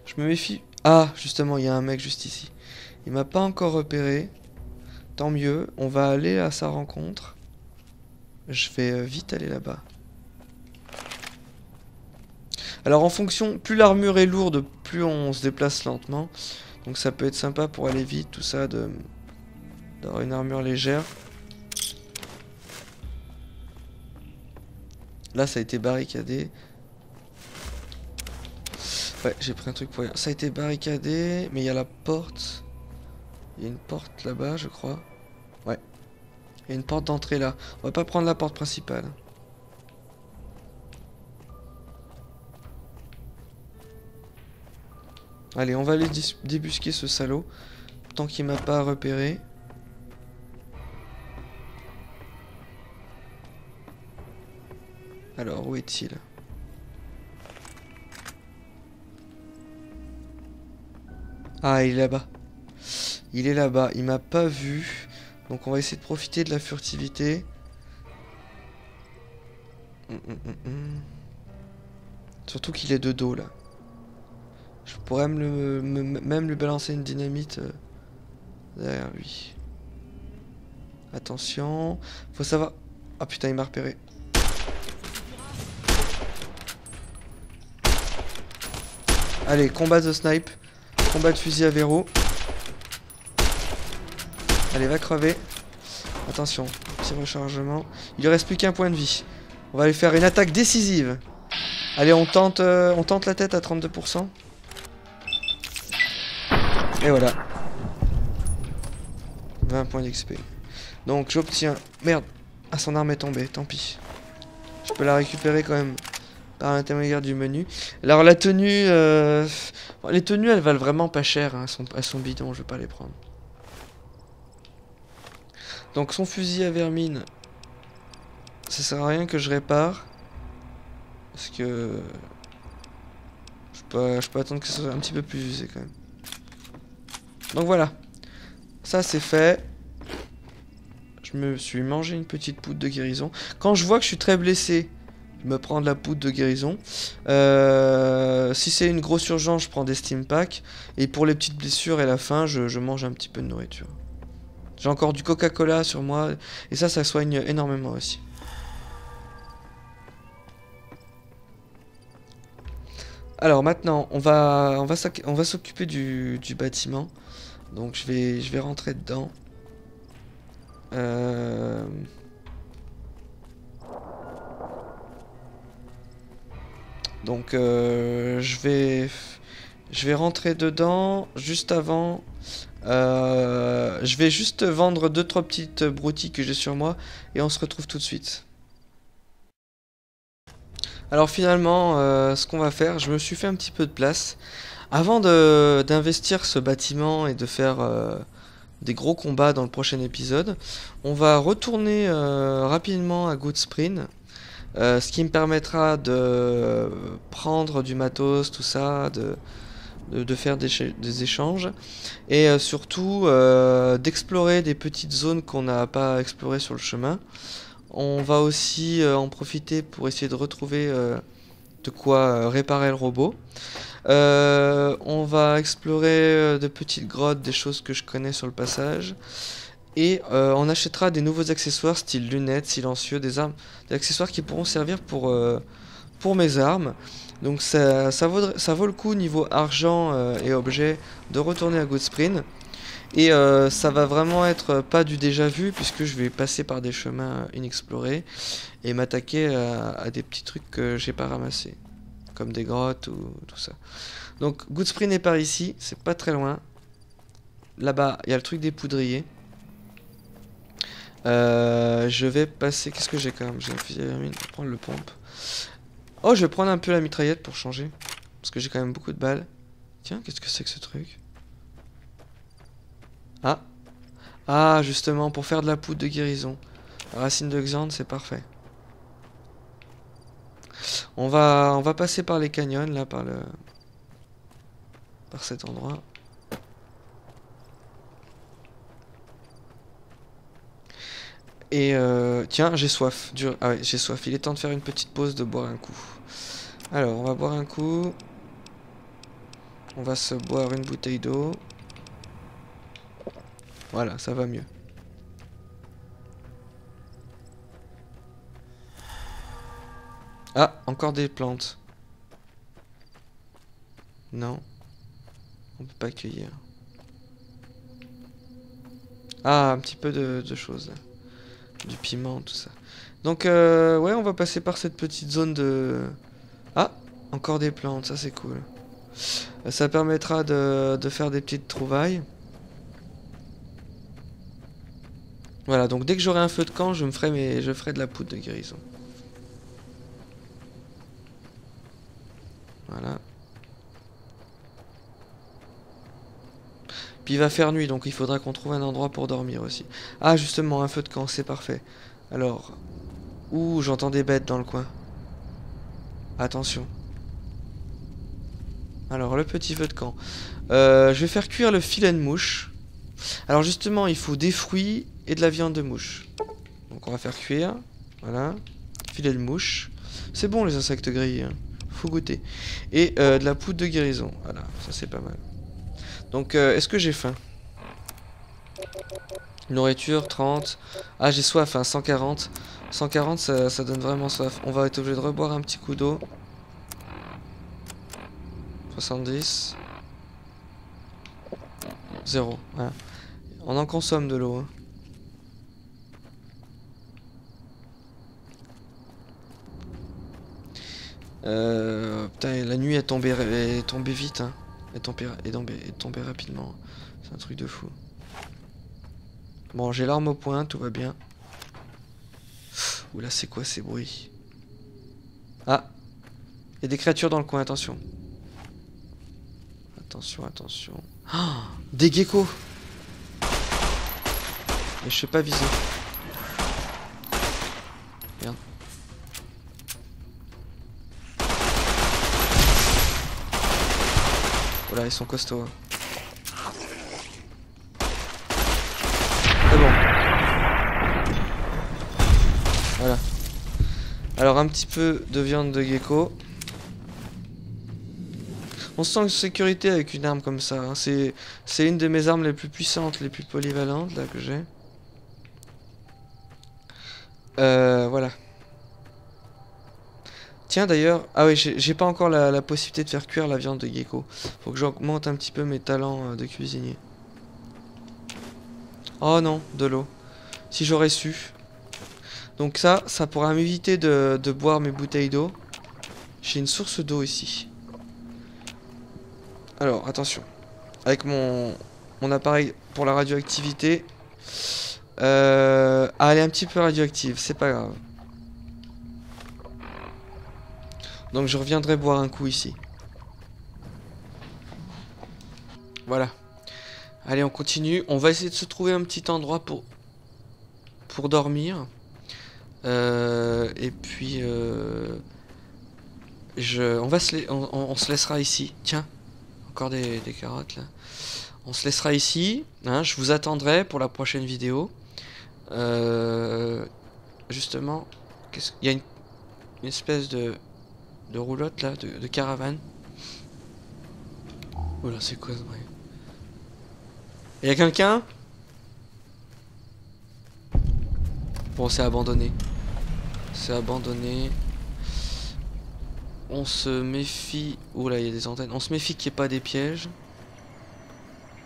Je me méfie. Ah, justement, il y a un mec juste ici. Il m'a pas encore repéré. Tant mieux, on va aller à sa rencontre. Je vais euh, vite aller là-bas. Alors en fonction, plus l'armure est lourde, plus on se déplace lentement. Donc ça peut être sympa pour aller vite, tout ça, d'avoir une armure légère. Là, ça a été barricadé. Ouais, j'ai pris un truc pour rien. Ça a été barricadé, mais il y a la porte. Il y a une porte là-bas, je crois. Ouais. Il y a une porte d'entrée là. On va pas prendre la porte principale. Allez, on va aller débusquer ce salaud. Tant qu'il m'a pas repéré. Alors, où est-il? Ah, il est là-bas. Il est là-bas. Il m'a pas vu. Donc, on va essayer de profiter de la furtivité. Hum, hum, hum. Surtout qu'il est de dos, là. Je pourrais même lui balancer une dynamite euh, derrière lui. Attention. Faut savoir... Ah putain, il m'a repéré. Allez, combat de snipe. Combat de fusil à verrou. Allez, va crever. Attention, petit rechargement. Il lui reste plus qu'un point de vie. On va aller faire une attaque décisive. Allez, on tente, euh, on tente la tête à 32%. Et voilà. 20 points d'XP. Donc j'obtiens... Merde. Ah, son arme est tombée, tant pis. Je peux la récupérer quand même par l'intermédiaire du menu. Alors la tenue... euh, Les tenues, elles valent vraiment pas cher. hein, Elles, sont, elles sont bidons, je vais pas les prendre. Donc son fusil à vermine... Ça sert à rien que je répare. Parce que... Je peux, attendre que ce soit un petit peu plus usé quand même. Donc voilà. Ça c'est fait. Je me suis mangé une petite poudre de guérison. Quand je vois que je suis très blessé, je me prends de la poudre de guérison. Euh, si c'est une grosse urgence, je prends des steam packs. Et pour les petites blessures et la faim, je mange un petit peu de nourriture. J'ai encore du Coca-Cola sur moi. Et ça, ça soigne énormément aussi. Alors maintenant, on va, s'occuper du, bâtiment. Donc je vais, rentrer dedans. Euh... Donc euh, je vais, je vais rentrer dedans juste avant. Euh, je vais juste vendre deux trois petites broutilles que j'ai sur moi et on se retrouve tout de suite. Alors finalement, euh, ce qu'on va faire, je me suis fait un petit peu de place. Avant d'investir ce bâtiment et de faire euh, des gros combats dans le prochain épisode, on va retourner rapidement à Goodspring. euh, ce qui me permettra de prendre du matos, tout ça, de, de, faire des, échanges. Et euh, surtout euh, d'explorer des petites zones qu'on n'a pas explorées sur le chemin. On va aussi euh, en profiter pour essayer de retrouver de quoi réparer le robot. On va explorer de petites grottes, des choses que je connais sur le passage. Et on achètera des nouveaux accessoires style lunettes, silencieux, des armes, des accessoires qui pourront servir pour, pour mes armes. Donc ça, vaut, ça vaut le coup niveau argent euh, et objets de retourner à Goodsprint. Et euh, ça va vraiment être pas du déjà vu puisque je vais passer par des chemins inexplorés et m'attaquer à, des petits trucs que j'ai pas ramassés. Comme des grottes ou tout ça. Donc Goodsprint est par ici, c'est pas très loin. Là-bas, il y a le truc des poudriers. Euh, je vais passer. Qu'est-ce que j'ai quand même? J'ai un fusil à vermine prendre le pompe. Oh, je vais prendre un peu la mitraillette pour changer. Parce que j'ai quand même beaucoup de balles. Tiens, qu'est-ce que c'est que ce truc? Ah Ah, justement, pour faire de la poudre de guérison. Racine de Xande, c'est parfait. On va, on va passer par les canyons, là, par le... Par cet endroit. Et euh, tiens, j'ai soif. Ah j'ai soif. Il est temps de faire une petite pause, de boire un coup. Alors, on va boire un coup. On va se boire une bouteille d'eau. Voilà, ça va mieux. Ah, encore des plantes. Non. On peut pas cueillir. Ah, un petit peu de, de choses là. Du piment, tout ça. Donc, euh, ouais, on va passer par cette petite zone de... Ah, encore des plantes, ça c'est cool. Ça permettra de, de faire des petites trouvailles. Voilà, donc dès que j'aurai un feu de camp, je me ferai, mes, je ferai de la poudre de guérison. Voilà. Puis il va faire nuit, donc il faudra qu'on trouve un endroit pour dormir aussi. Ah, justement, un feu de camp, c'est parfait. Alors... Ouh, j'entends des bêtes dans le coin? Attention. Alors, le petit feu de camp. Euh, je vais faire cuire le filet de mouche. Alors justement, il faut des fruits et de la viande de mouche. Donc on va faire cuire. Voilà. Filet de mouche. C'est bon les insectes grillés. hein. Faut goûter. Et euh, de la poudre de guérison. Voilà, ça c'est pas mal. Donc euh, est-ce que j'ai faim? Nourriture 30. Ah j'ai soif, hein, 140. 140 ça, donne vraiment soif. On va être obligé de reboire un petit coup d'eau. 70. 0. Voilà. On en consomme de l'eau. hein. Euh, putain, la nuit est tombée, est tombée vite. Hein. Est tombée, est tombée, est tombée rapidement. C'est un truc de fou. Bon, j'ai l'arme au point, tout va bien. Oula, c'est quoi ces bruits? Ah Il y a des créatures dans le coin, attention. Attention, attention. Ah, des geckos Mais je sais pas viser. Merde. Voilà, ils sont costauds. hein. C'est bon. Voilà. Alors un petit peu de viande de gecko. On se sent en sécurité avec une arme comme ça. hein. C'est c'est une de mes armes les plus puissantes, les plus polyvalentes là que j'ai. Euh, voilà. Tiens d'ailleurs, ah oui, j'ai pas encore la, possibilité de faire cuire la viande de gecko. Faut que j'augmente un petit peu mes talents euh, de cuisinier. Oh non, de l'eau. Si j'aurais su. Donc ça, ça pourra m'éviter de, boire mes bouteilles d'eau. J'ai une source d'eau ici. Alors, attention. Avec mon, mon appareil pour la radioactivité. Euh, ah, elle est un petit peu radioactive, c'est pas grave. Donc je reviendrai boire un coup ici. Voilà. Allez, on continue. On va essayer de se trouver un petit endroit pour pour dormir. Euh, et puis euh, je, on se, on, se laissera ici. Tiens, encore des, carottes là. On se laissera ici. hein, je vous attendrai pour la prochaine vidéo. Euh, justement, il y a une espèce de de roulotte là, de, caravane. Oh là, c'est quoi ce bruit? Y a quelqu'un? Bon, c'est abandonné. C'est abandonné. On se méfie. Oh là, il y a des antennes. On se méfie qu'il n'y ait pas des pièges.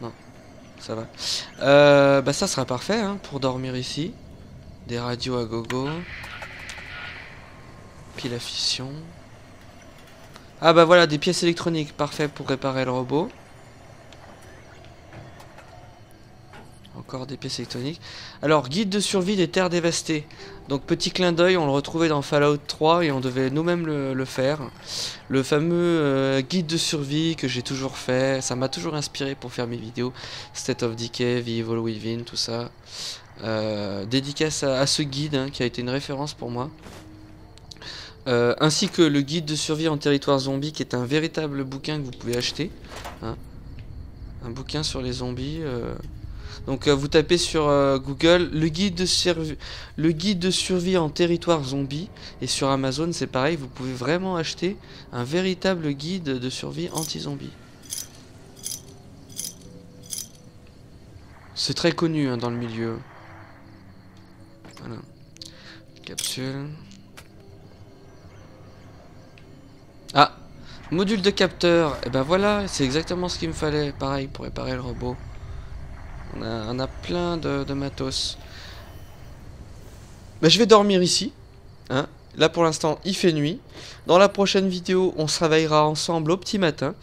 Non, ça va. Euh, bah, ça sera parfait hein, pour dormir ici. Des radios à gogo. Pile à fission. Ah bah voilà, des pièces électroniques, parfait pour réparer le robot. Encore des pièces électroniques. Alors, guide de survie des terres dévastées. Donc, petit clin d'œil, on le retrouvait dans Fallout 3 et on devait nous-mêmes le, faire. Le fameux euh, guide de survie que j'ai toujours fait. Ça m'a toujours inspiré pour faire mes vidéos. State of Decay, The Evil Within, tout ça. Euh, dédicace à, à ce guide hein, qui a été une référence pour moi. Euh, ainsi que le guide de survie en territoire zombie qui est un véritable bouquin que vous pouvez acheter. hein. Un bouquin sur les zombies. euh. Donc euh, vous tapez sur Google le guide, de survie, le guide de survie en territoire zombie. Et sur Amazon c'est pareil, vous pouvez vraiment acheter un véritable guide de survie anti-zombie. C'est très connu hein, dans le milieu. Voilà. Capsule. Ah Module de capteur. Et ben voilà, c'est exactement ce qu'il me fallait. Pareil pour réparer le robot. On a, on a plein de, de matos. Ben, je vais dormir ici. Hein? Là pour l'instant, il fait nuit. Dans la prochaine vidéo, on se réveillera ensemble au petit matin.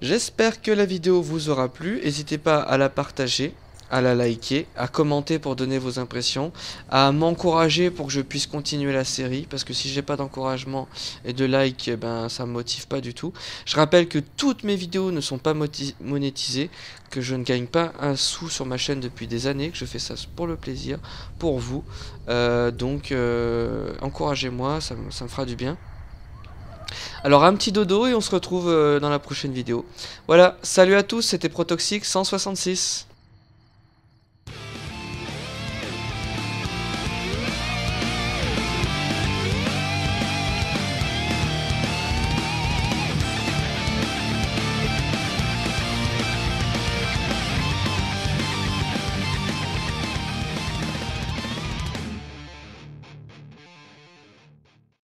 J'espère que la vidéo vous aura plu. N'hésitez pas à la partager, à la liker, à commenter pour donner vos impressions, à m'encourager pour que je puisse continuer la série. Parce que si j'ai pas d'encouragement et de like, eh ben ça me motive pas du tout. Je rappelle que toutes mes vidéos ne sont pas monétisées, que je ne gagne pas un sou sur ma chaîne depuis des années, que je fais ça pour le plaisir, pour vous. Euh, donc euh, encouragez-moi, ça, me- ça me fera du bien. Alors un petit dodo et on se retrouve euh, dans la prochaine vidéo. Voilà, salut à tous, c'était Protoxic 166.